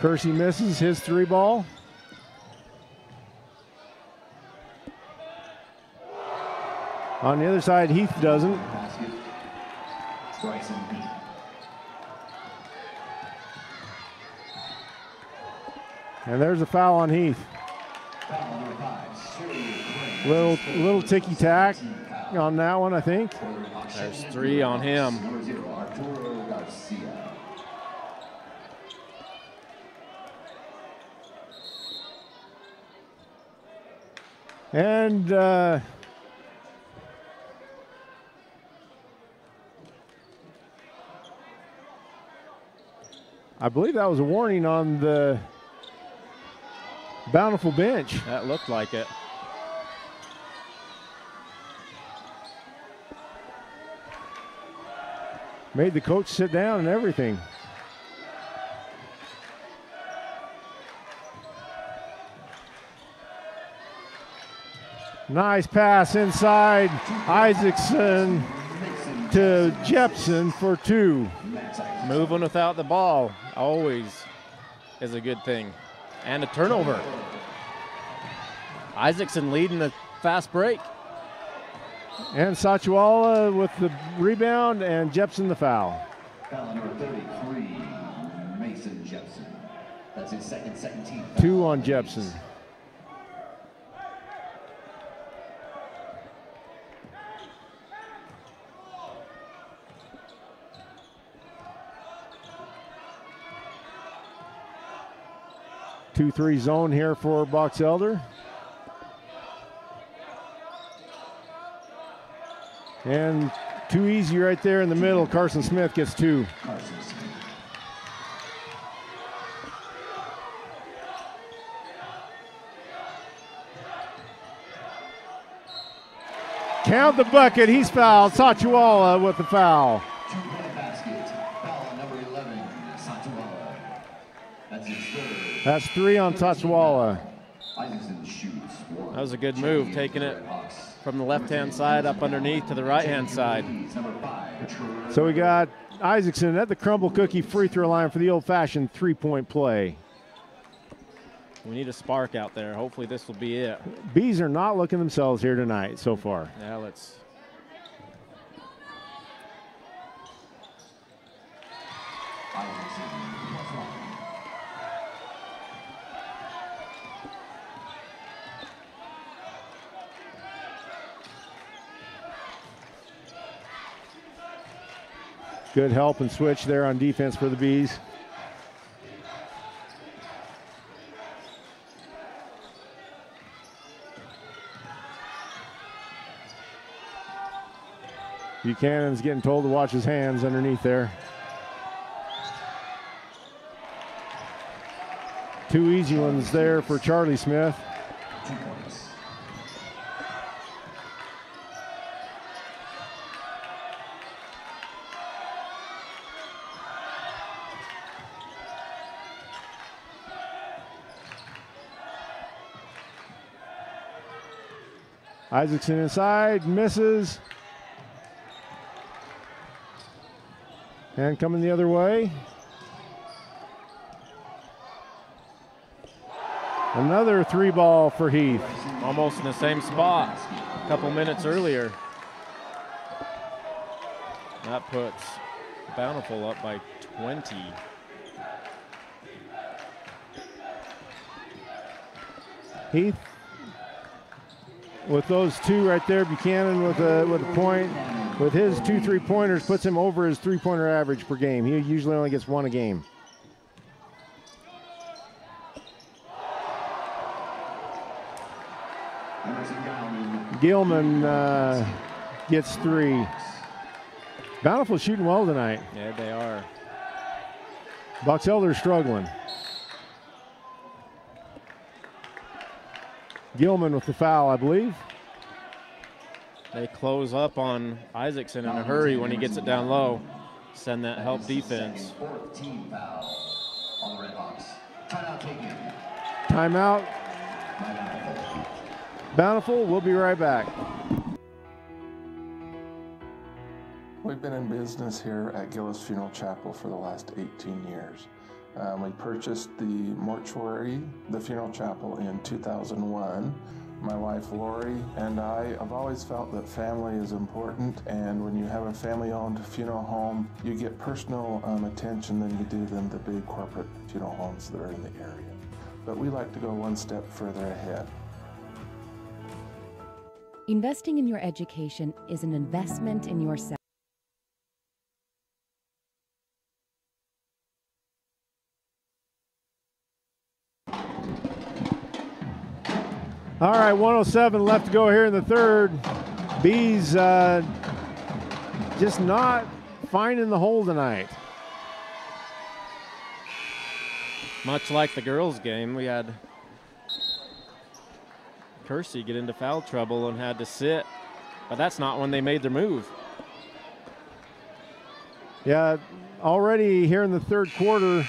Kersey misses his three ball. On the other side, Heath doesn't. And there's a foul on Heath. Little little ticky tack on that one, I think. There's three on him. And uh, I believe that was a warning on the bountiful bench. That looked like it. Made the coach sit down and everything. Nice pass inside. Isaacson to Jepson for two. Moving without the ball always is a good thing. And a turnover. Isaacson leading the fast break. And Sachuala with the rebound and Jepson the foul. Foul number 33, Mason Jepson. That's his second, second team. Two on Jepson. Two three zone here for Box Elder. And too easy right there in the middle. Carson Smith gets two. Count the bucket. He's fouled. Sachuala with the foul. Two-point basket. Foul number 11, Sachuala. That's his third. That's three on. Isaacson one. That was a good move, taking it from the left hand side up underneath to the right hand side. So we got Isaacson at the crumble cookie free throw line for the old fashioned three point play. We need a spark out there. Hopefully, this will be it. Bees are not looking themselves here tonight so far. Now let's. Good help and switch there on defense for the Bees. Buchanan's getting told to watch his hands underneath there. Two easy ones there for Charlie Smith. Isaacson inside, misses. And coming the other way. Another three ball for Heath. Almost in the same spot a couple minutes earlier. That puts Bountiful up by 20. Heath with those two right there, Buchanan with a with a point, with his two three pointers puts him over his three pointer average per game. He usually only gets one a game. Gilman uh, gets three. Bountiful shooting well tonight. Yeah, they are. Box Elder struggling. Gilman with the foul, I believe. They close up on Isaacson in a hurry when he gets it down low. Send that help defense. Fourth team foul on the Red Hawks. Timeout taken. Timeout. Bountiful, we'll be right back. We've been in business here at Gillies Funeral Chapel for the last 18 years. Um, we purchased the mortuary, the funeral chapel in 2001. My wife Lori and I have always felt that family is important, and when you have a family owned funeral home, you get personal um, attention than you do than the big corporate funeral homes that are in the area. But we like to go one step further ahead. Investing in your education is an investment in yourself. All right, 107 left to go here in the third. Bees uh, just not finding the hole tonight. Much like the girls' game, we had Kersey get into foul trouble and had to sit, but that's not when they made their move. Yeah, already here in the third quarter,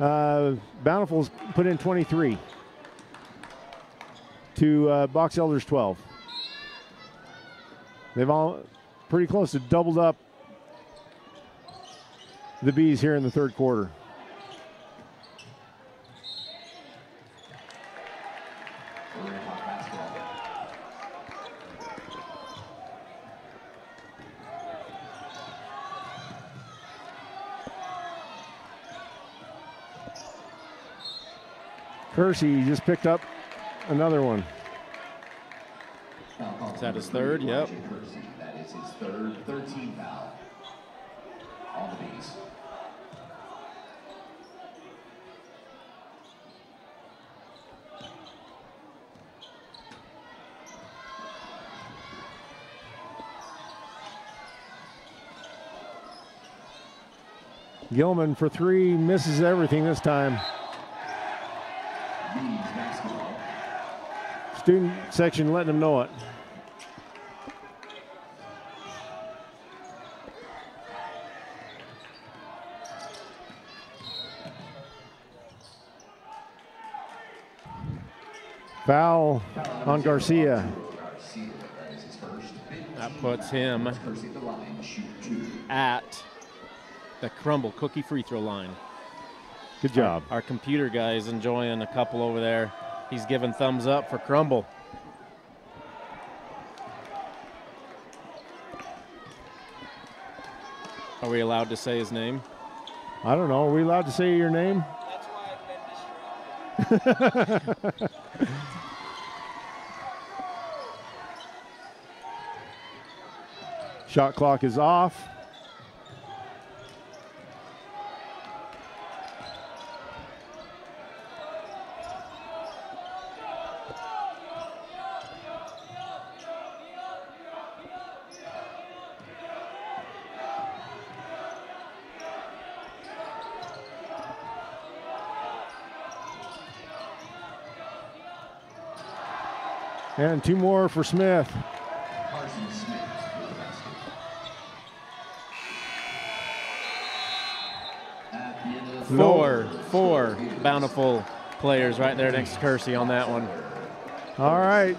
uh, Bountiful's put in 23 to uh, Box Elders 12. They've all pretty close to doubled up the Bees here in the third quarter. Kersey just picked up another one. Is that his third? Yep. That is his third 13 foul on the Bees. Gilman for three, misses everything this time. Bees basketball. Student section letting them know it. Foul on Garcia. That puts him at the crumble cookie free throw line. Good job. Our, our computer guy is enjoying a couple over there. He's giving thumbs up for crumble. Are we allowed to say his name? I don't know. Are we allowed to say your name? Shot clock is off. And two more for Smith. Carson Smith with the basket. At the end of the Four, four bountiful players right there next to Kersey on that one. All right.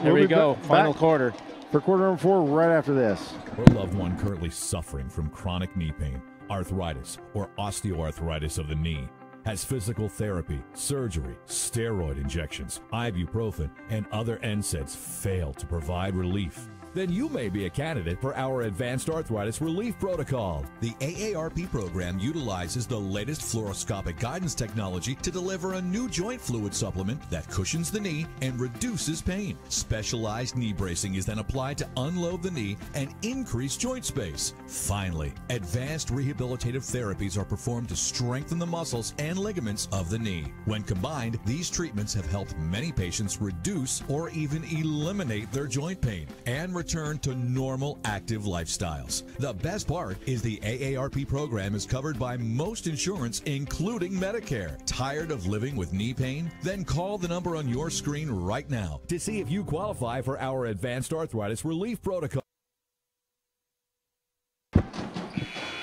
Here We'll we go, ba- final quarter. For quarter number four, right after this. Or loved one currently suffering from chronic knee pain, arthritis, or osteoarthritis of the knee has physical therapy, surgery, steroid injections, ibuprofen, and other NSAIDs fail to provide relief? Then you may be a candidate for our Advanced Arthritis Relief Protocol. The AARP program utilizes the latest fluoroscopic guidance technology to deliver a new joint fluid supplement that cushions the knee and reduces pain. Specialized knee bracing is then applied to unload the knee and increase joint space. Finally, advanced rehabilitative therapies are performed to strengthen the muscles and ligaments of the knee. When combined, these treatments have helped many patients reduce or even eliminate their joint pain and return to normal active lifestyles. The best part is the AARP program is covered by most insurance, including Medicare. Tired of living with knee pain? Then call the number on your screen right now. To see if you qualify for our Advanced Arthritis Relief Protocol.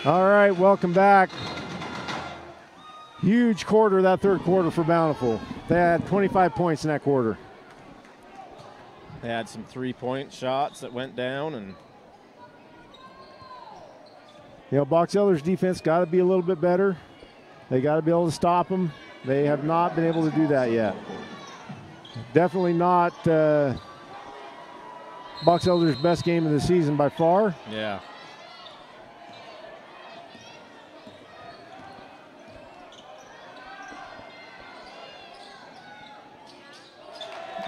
All right, welcome back. Huge quarter, that third quarter for Bountiful. They had 25 points in that quarter. They had some three point shots that went down, and You know, Box Elder's defense got to be a little bit better. They got to be able to stop them. They have not been able to do that yet. Definitely not uh, Box Elder's best game of the season by far. yeah.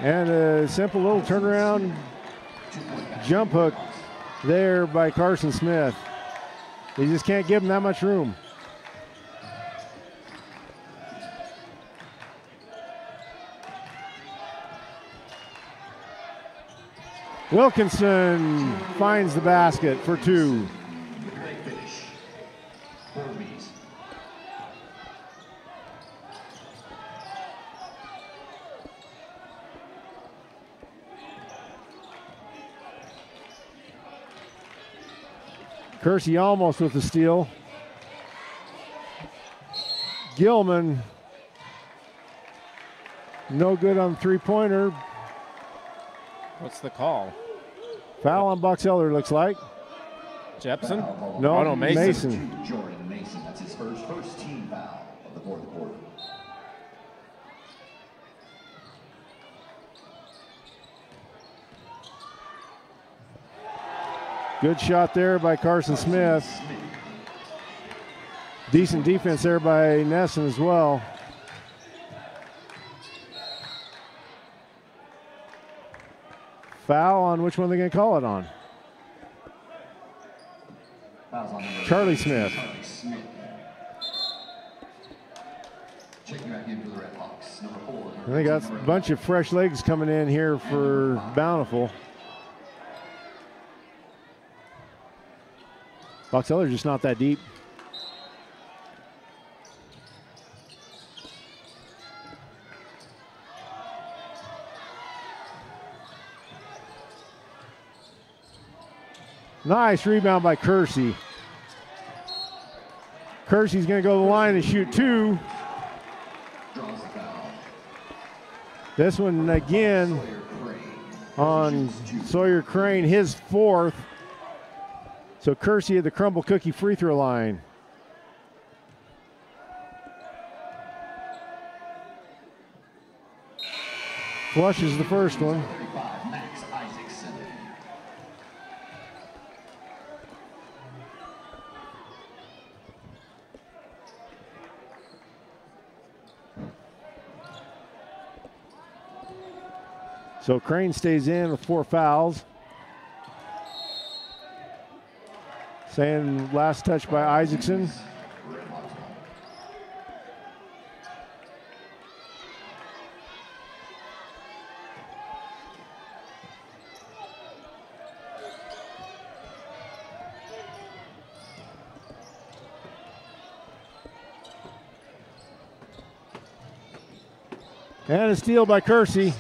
And a simple little turnaround jump hook there by Carson Smith. They just can't give him that much room. Wilkinson finds the basket for two. Great finish. For the Bees. Kersey almost with the steal. Gilman, no good on three pointer. What's the call? Foul on Box Elder, looks like. Jepson? No, oh, no, Mason. Mason. Jordan Mason. That's his first first team foul of the fourth quarter. Good shot there by Carson Smith. Decent defense there by Nesson as well. Foul on which one are they going to call it on? Charlie Smith. I think that's a bunch of fresh legs coming in here for Bountiful. Box just not that deep. Nice rebound by Kersey. Kersey's going to go to the line and shoot two. This one again on Sawyer Crane, his fourth. So Kersey at the crumble cookie free throw line. Flushes the first one. 35, Max Isaacson. So Crane stays in with four fouls. Saying last touch by Isaacson. And a steal by Kersey.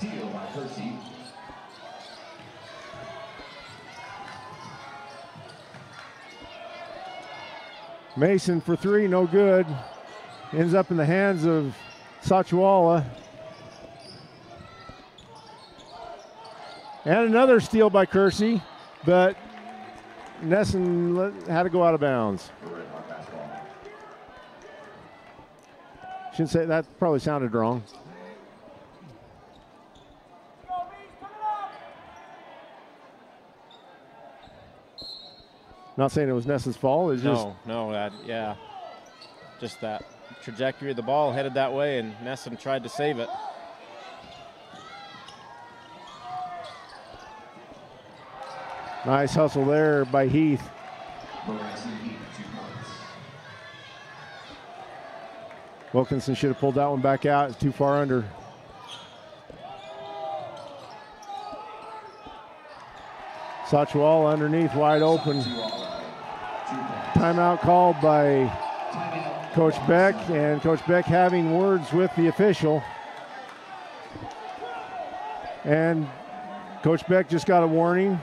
Mason for three, no good. Ends up in the hands of Sachuala. And another steal by Kersey, but Nesson had to go out of bounds. Shouldn't say that probably sounded wrong. Not saying it was Nesson's fault. It's just No, no, that yeah, just that trajectory of the ball headed that way, and Nesson tried to save it. nice hustle there by Heath. Lorenzen Heath, two points. Wilkinson should have pulled that one back out. It's too far under. Sachuala underneath, wide open. Timeout called by Coach Beck, and Coach Beck having words with the official. And Coach Beck just got a warning.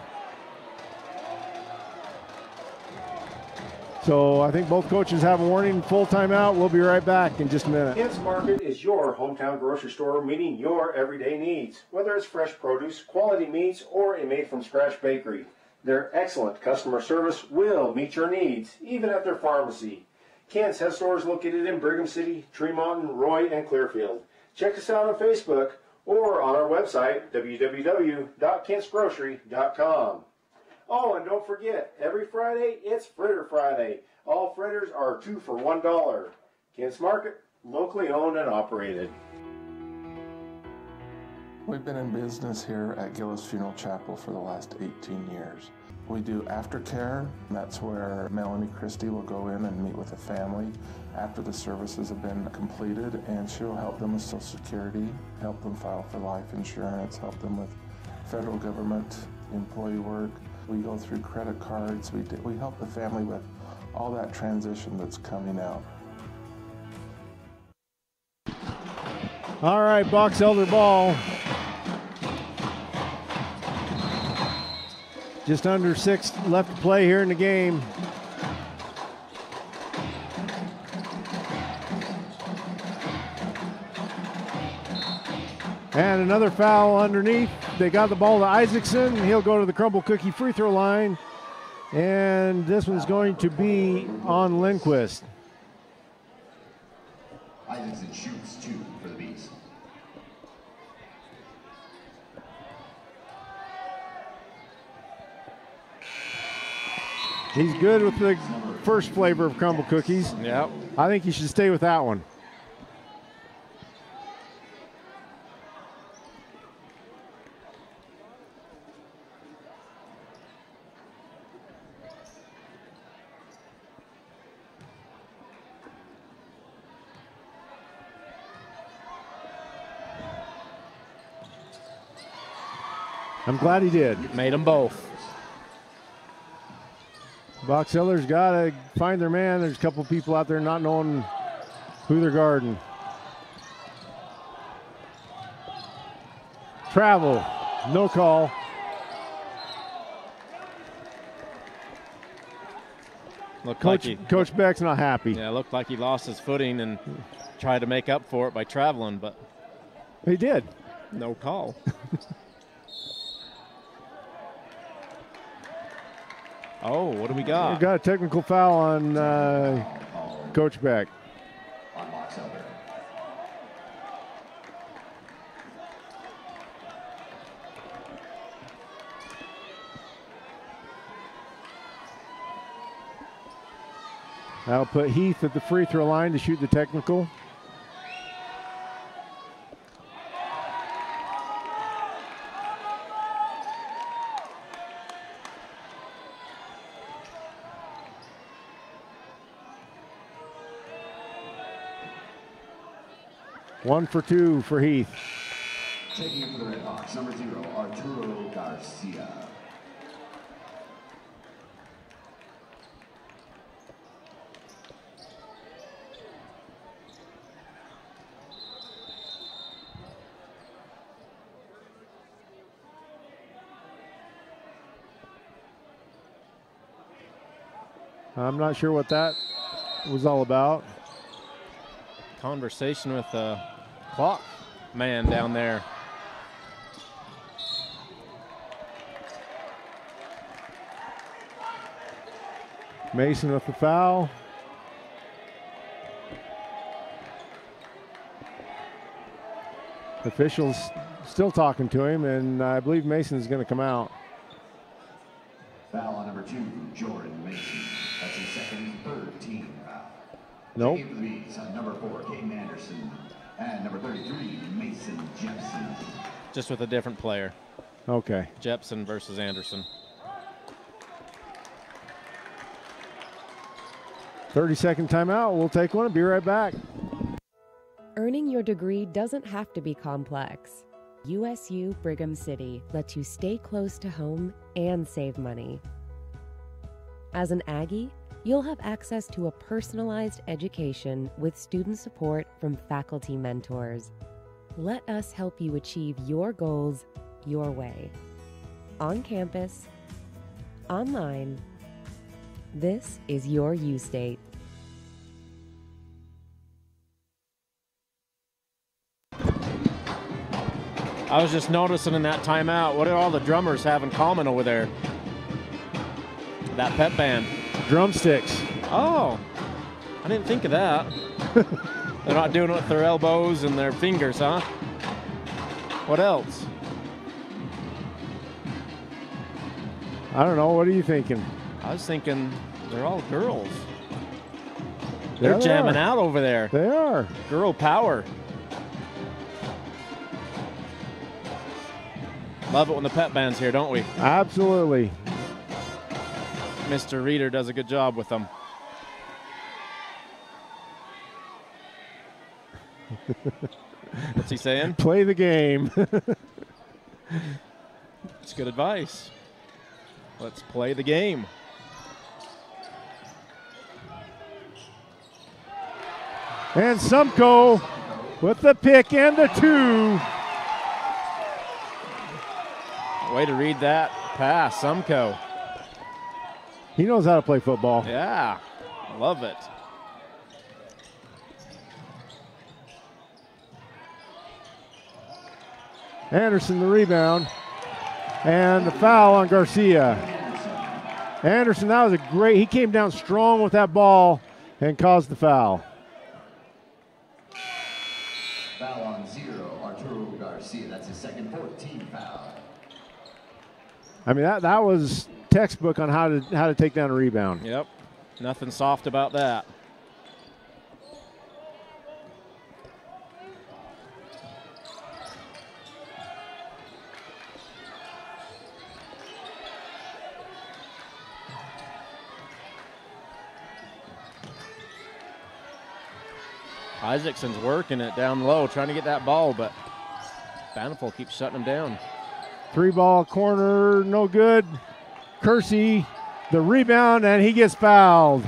So I think both coaches have a warning. Full timeout. We'll be right back in just a minute. Kent's Market is your hometown grocery store meeting your everyday needs, whether it's fresh produce, quality meats, or a made from scratch bakery. Their excellent customer service will meet your needs, even at their pharmacy. Kent's has stores located in Brigham City, Tremont, Roy, and Clearfield. Check us out on Facebook or on our website, www.kentsgrocery.com. Oh, and don't forget, every Friday it's Fritter Friday. All fritters are two for one dollar. Kent's Market, locally owned and operated. We've been in business here at Gillies Funeral Chapel for the last 18 years. We do aftercare. That's where Melanie Christie will go in and meet with a family after the services have been completed, and she'll help them with Social Security, help them file for life insurance, help them with federal government employee work. We go through credit cards. We, do, we help the family with all that transition that's coming out. All right, Box Elder ball. Just under six left to play here in the game. And another foul underneath. They got the ball to Isaacson. He'll go to the crumble cookie free throw line. And this one's going to be on Lindquist. Isaacson shoots two for the Bees. He's good with the first flavor of crumble cookies. Yep. I think he should stay with that one. I'm glad he did. Made them both. Box Elder's got to find their man. There's a couple people out there not knowing who they're guarding. Travel, no call. Looked Coach, like he, Coach Beck's not happy. yeah, looked like he lost his footing and tried to make up for it by traveling, but He did. no call. oh, what do we got? We got? a technical foul on uh, Coach Beck. That'll put Heath at the free throw line to shoot the technical. One for two for Heath. Taking it for the Red Hawks, number zero, Arturo Garcia. I'm not sure what that was all about. Conversation with the clock man down there. Mason with the foul. Officials still talking to him, and I believe Mason's going to come out. Foul on number two, Jordan Mason. That's his second, third team foul. Nope. Taking the Bees, on number four, Caden Anderson. And number 33, Mason Jepson. Just with a different player. Okay. Jepson versus Anderson. 30 second timeout. We'll take one and be right back. Earning your degree doesn't have to be complex. USU Brigham City lets you stay close to home and save money. As an Aggie, you'll have access to a personalized education with student support from faculty mentors. Let us help you achieve your goals your way. On campus, online. This is your U State. I was just noticing in that timeout, what do all the drummers have in common over there? That pep band. Drumsticks. Oh, I didn't think of that. They're not doing it with their elbows and their fingers, huh? What else? I don't know. What are you thinking? I was thinking they're all girls. They're they jamming out over there. They are. Girl power. Love it when the pep band's here, don't we? Absolutely. Mr. Reader does a good job with them. What's he saying? Play the game. It's good advice. Let's play the game. and Sumko with the pick and the two. Way to read that pass, Sumko. He knows how to play football. Yeah, love it. Anderson the rebound. And the foul on Garcia. Anderson, that was a great. He came down strong with that ball and caused the foul. Foul on zero, Arturo Garcia. That's his second 14 foul. I mean, that, that was textbook on how to how to take down a rebound. Yep. Nothing soft about that. Isaacson's working it down low, trying to get that ball, but Bountiful keeps shutting him down. Three ball corner, no good. Kersey, the rebound, and he gets fouled.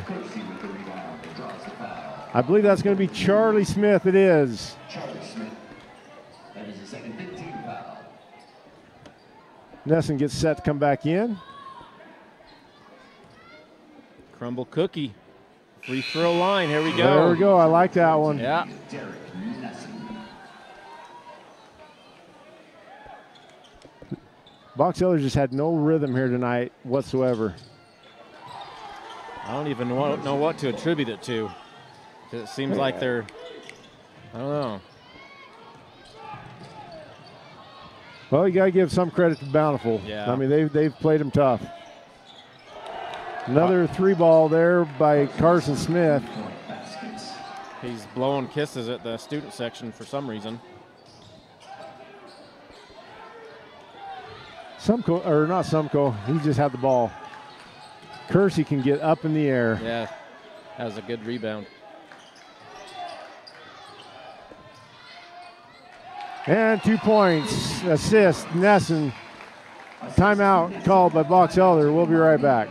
I believe that's going to be Charlie Smith. It is. Charlie Smith. That is his second 15 foul. Nesson gets set to come back in. Crumbl cookie. Free throw line. Here we go. There we go. I like that one. Yeah. Derek Nesson. Box Elder just had no rhythm here tonight whatsoever. I don't even know, know what to attribute it to. It seems like they're, I don't know. Well, you got to give some credit to Bountiful. Yeah. I mean, they've, they've played him tough. Another three ball there by Carson Smith. He's blowing kisses at the student section for some reason. Sumko, or not Sumko, he just had the ball. Kersey can get up in the air. Yeah, that was a good rebound. And two points, assist, Nesson. Timeout called by Box Elder. We'll be right back.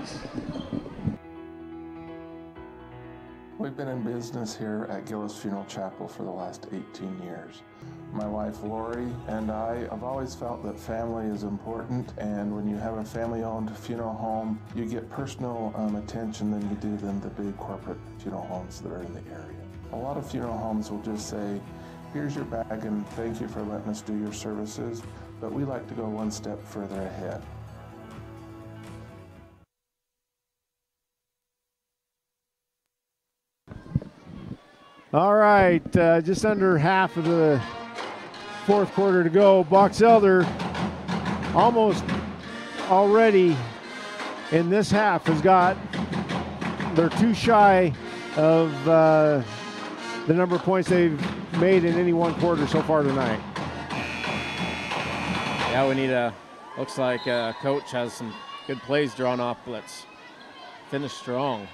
We've been in business here at Gillies Funeral Chapel for the last 18 years. My wife Lori and I have always felt that family is important, and when you have a family owned funeral home, you get personal um, attention than you do than the big corporate funeral homes that are in the area. A lot of funeral homes will just say, Here's your bag, and thank you for letting us do your services, but we like to go one step further ahead. All right, uh, just under half of the fourth quarter to go. Box Elder almost already in this half has got, they're too shy of uh, the number of points they've made in any one quarter so far tonight. Yeah, we need a, looks like uh, coach has some good plays drawn up. Let's finish strong.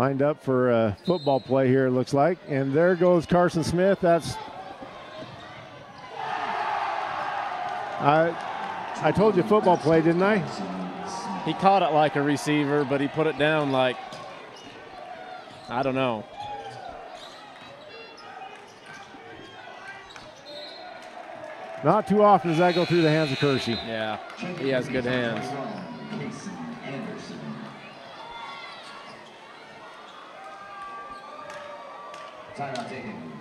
Lined up for a football play here, it looks like. And there goes Carson Smith. That's. I, I told you football play, didn't I? He caught it like a receiver, but he put it down like, I don't know. Not too often does that go through the hands of Kersey. Yeah, he has good hands. Timeout taken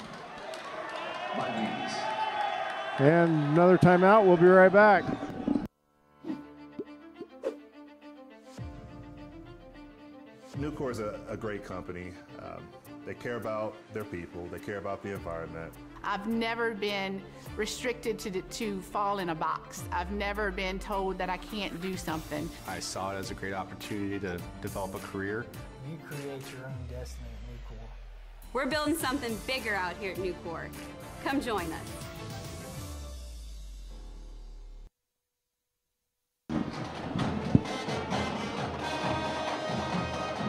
by Leeds. And another timeout. We'll be right back. Nucor is a, a great company. Um, they care about their people. They care about the environment. I've never been restricted to, to fall in a box. I've never been told that I can't do something. I saw it as a great opportunity to develop a career. You create your own destiny at Nucor. We're building something bigger out here at Nucor. Come join us.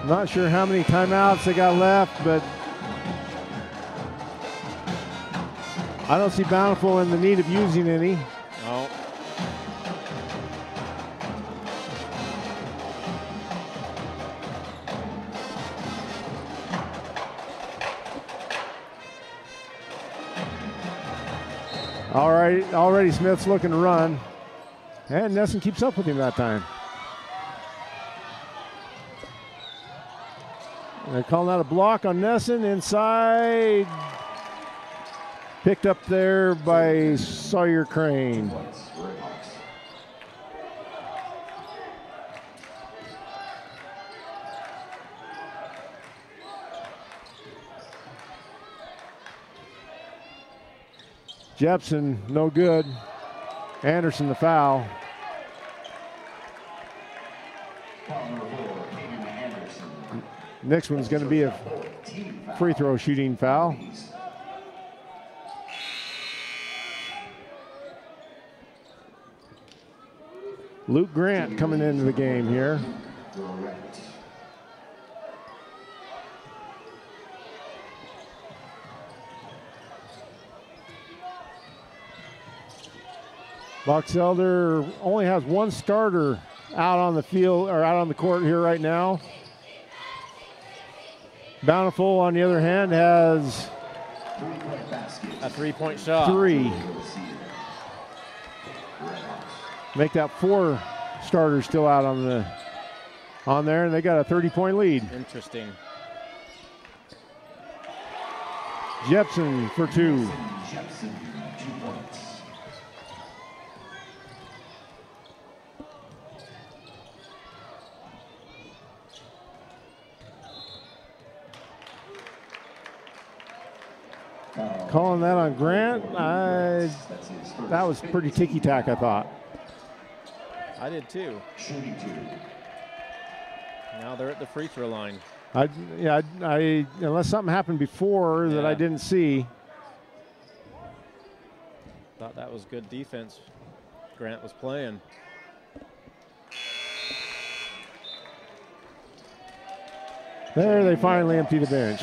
Not sure how many timeouts they got left, but I don't see Bountiful in the need of using any. All right, already Smith's looking to run. And Nesson keeps up with him that time. They're calling out a block on Nesson inside. Picked up there by Sawyer Crane. Jepson, no good. Anderson, the foul. Next one's going to be a free throw shooting foul. Luke Grant coming into the game here. Box Elder only has one starter out on the field or out on the court here right now. Bountiful, on the other hand, has A three point shot. three. Make that four starters still out on the on there, and they got a 30 point lead. Interesting. Jepson for two. Calling that on Grant, I, that was pretty ticky tack, I thought. I did too. Now they're at the free throw line. I, yeah, I, I unless something happened before that I didn't see. Thought that was good defense. Grant was playing. There, they finally empty the bench.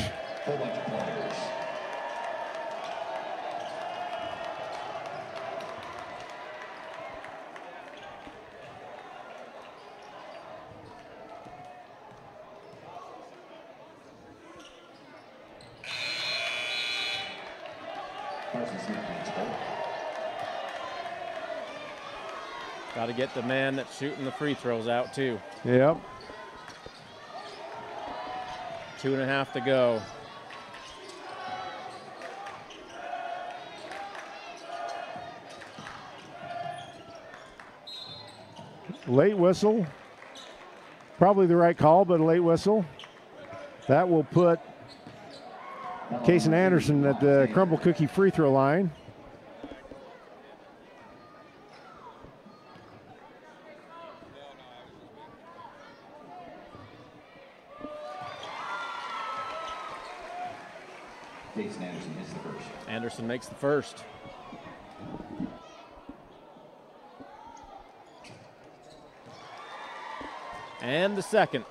Get the man that's shooting the free throws out too. Yep. Two and a half to go. Late whistle. Probably the right call, but a late whistle. That will put Cason Anderson at the Crumbl Cookie free throw line. Anderson makes the first. And the second.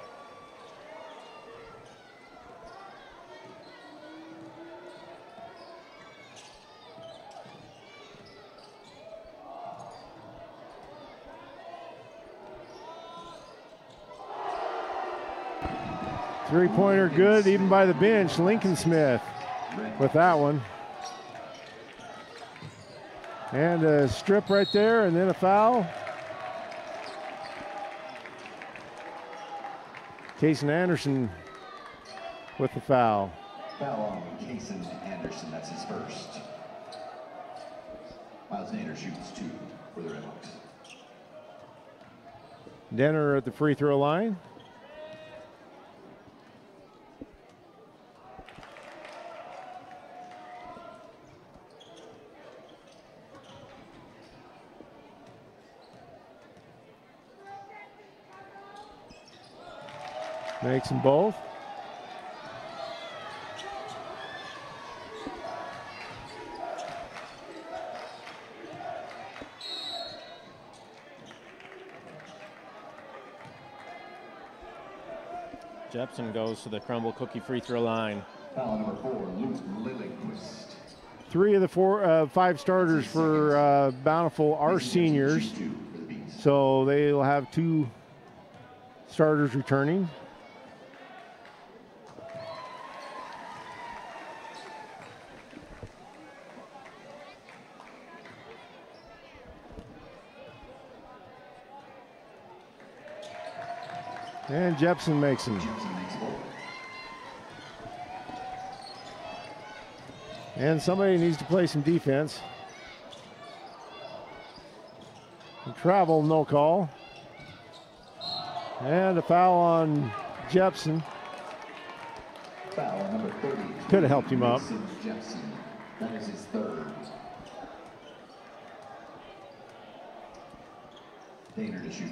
Three pointer good, even by the bench. Lincoln Smith with that one. And a strip right there, and then a foul. Cason Anderson with the foul. Foul on Cason Anderson, that's his first. Miles Nader shoots two for the Redhawks. Denner at the free throw line. Makes them both. Jepson goes to the Crumbl cookie free throw line. Foul number four, Luke Lilliquist. Three of the four, uh, five starters for uh, Bountiful are seniors, so they'll have two starters returning. And Jepson makes him. And somebody needs to play some defense. And travel, no call. And a foul on Jepson. Foul number 30. Could have helped him up. Jepson. That is his third. To shoot.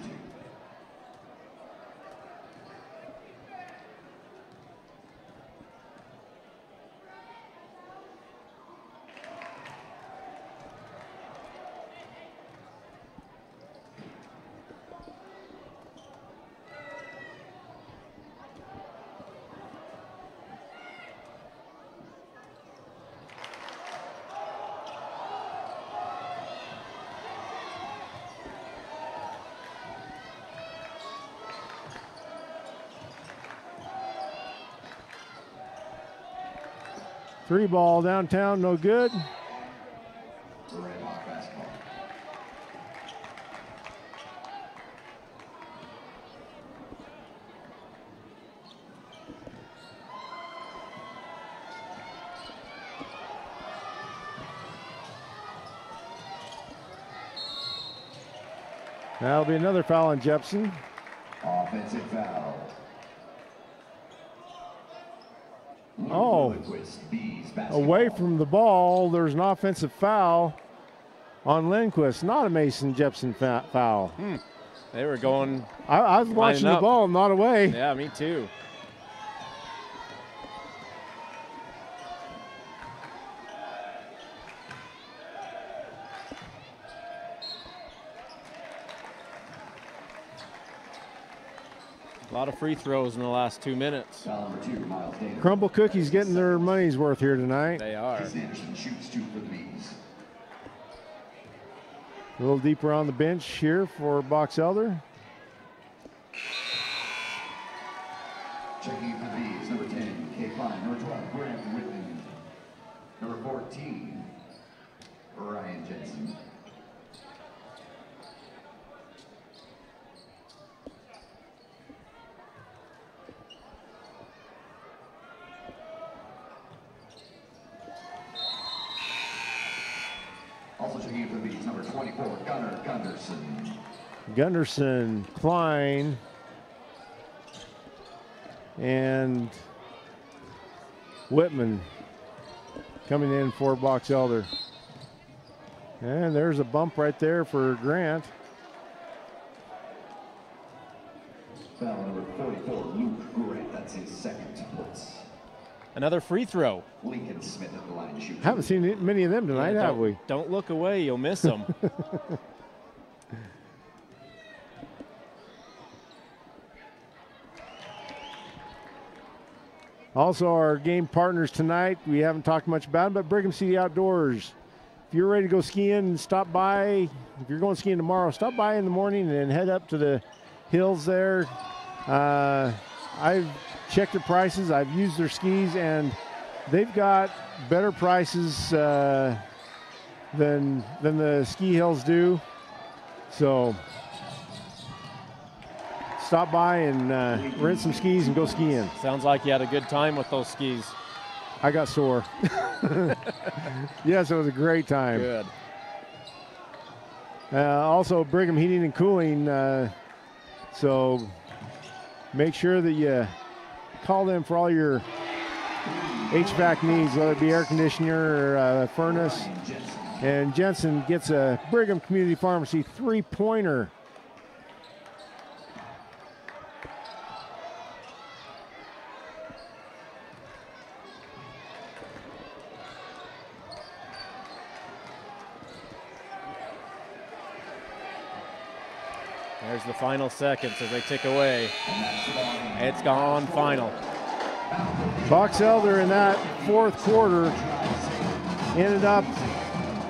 Three ball downtown, no good. That'll be another foul on Jepson. Offensive foul. Lindquist, Bees basketball. away from the ball, there's an offensive foul on Lindquist, not a Mason Jepson foul. Hmm. They were going. I, I was watching the up. ball, not away. Yeah, me too. Of free throws in the last two minutes. Foul number two, Miles Daner. Crumbl Cookies getting their money's worth here tonight. They are. Chris Anderson shoots two for the Bees. A little deeper on the bench here for Box Elder. Checking in for the Bees, number 10, Kay Klein. Number 12, Grant Whitman. Number 14, Ryan Jensen. Also checking in for the Bees, number 24, Gunnar Gunderson. Gunderson, Klein, and Whitman coming in for Box Elder. And there's a bump right there for Grant. Foul number 44, Luke Grant. That's his second. Blitz. Another free throw. Lincoln Smith at the line to shoot. Haven't seen many of them tonight, Yeah, have we? Don't look away, you'll miss them. Also, our game partners tonight, we haven't talked much about them, but Brigham City Outdoors. If you're ready to go skiing, stop by. If you're going skiing tomorrow, stop by in the morning and head up to the hills there. Uh, I've checked the prices, I've used their skis, and they've got better prices uh, than, than the ski hills do. So stop by and uh, rent some skis and go skiing. Sounds like you had a good time with those skis. I got sore. yes, it was a great time. Good. Uh, also, Brigham Heating and Cooling. Uh, so make sure that you call them for all your HVAC needs, whether it be air conditioner or uh, furnace. And Jensen gets a Brigham Community Pharmacy three pointer. The final seconds as they tick away. It's gone final. Box Elder in that fourth quarter ended up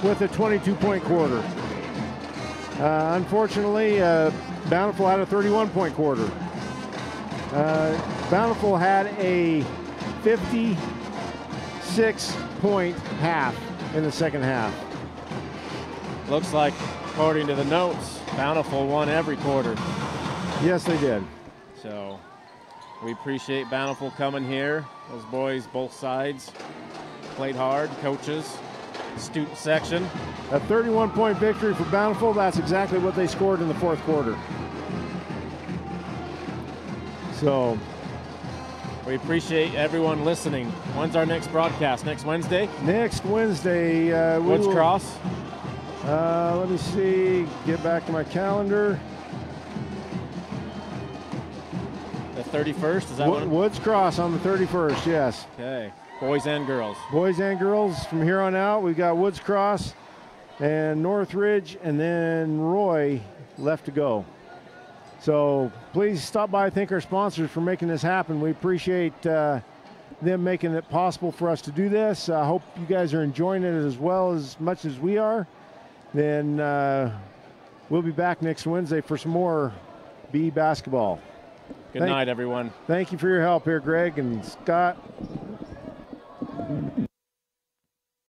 with a 22 point quarter. Uh, unfortunately, uh, Bountiful had a 31 point quarter. Uh, Bountiful had a 56 point half in the second half. Looks like, according to the notes, Bountiful won every quarter. Yes, they did. So we appreciate Bountiful coming here. Those boys, both sides, played hard. Coaches, student section. A 31 point victory for Bountiful. That's exactly what they scored in the fourth quarter. So We appreciate everyone listening. When's our next broadcast? Next Wednesday? next Wednesday, uh, Woods Cross. Uh, let me see. Get back to my calendar. The 31st, is that Wo- one? Woods Cross on the 31st. Yes. Okay. Boys and girls. Boys and girls from here on out. We've got Woods Cross and Northridge, and then Roy left to go. So please stop by. Thank our sponsors for making this happen. We appreciate uh, them making it possible for us to do this. I hope you guys are enjoying it as well as much as we are. Then uh, we'll be back next Wednesday for some more B basketball. Good thank, night, everyone. Thank you for your help here, Greg and Scott.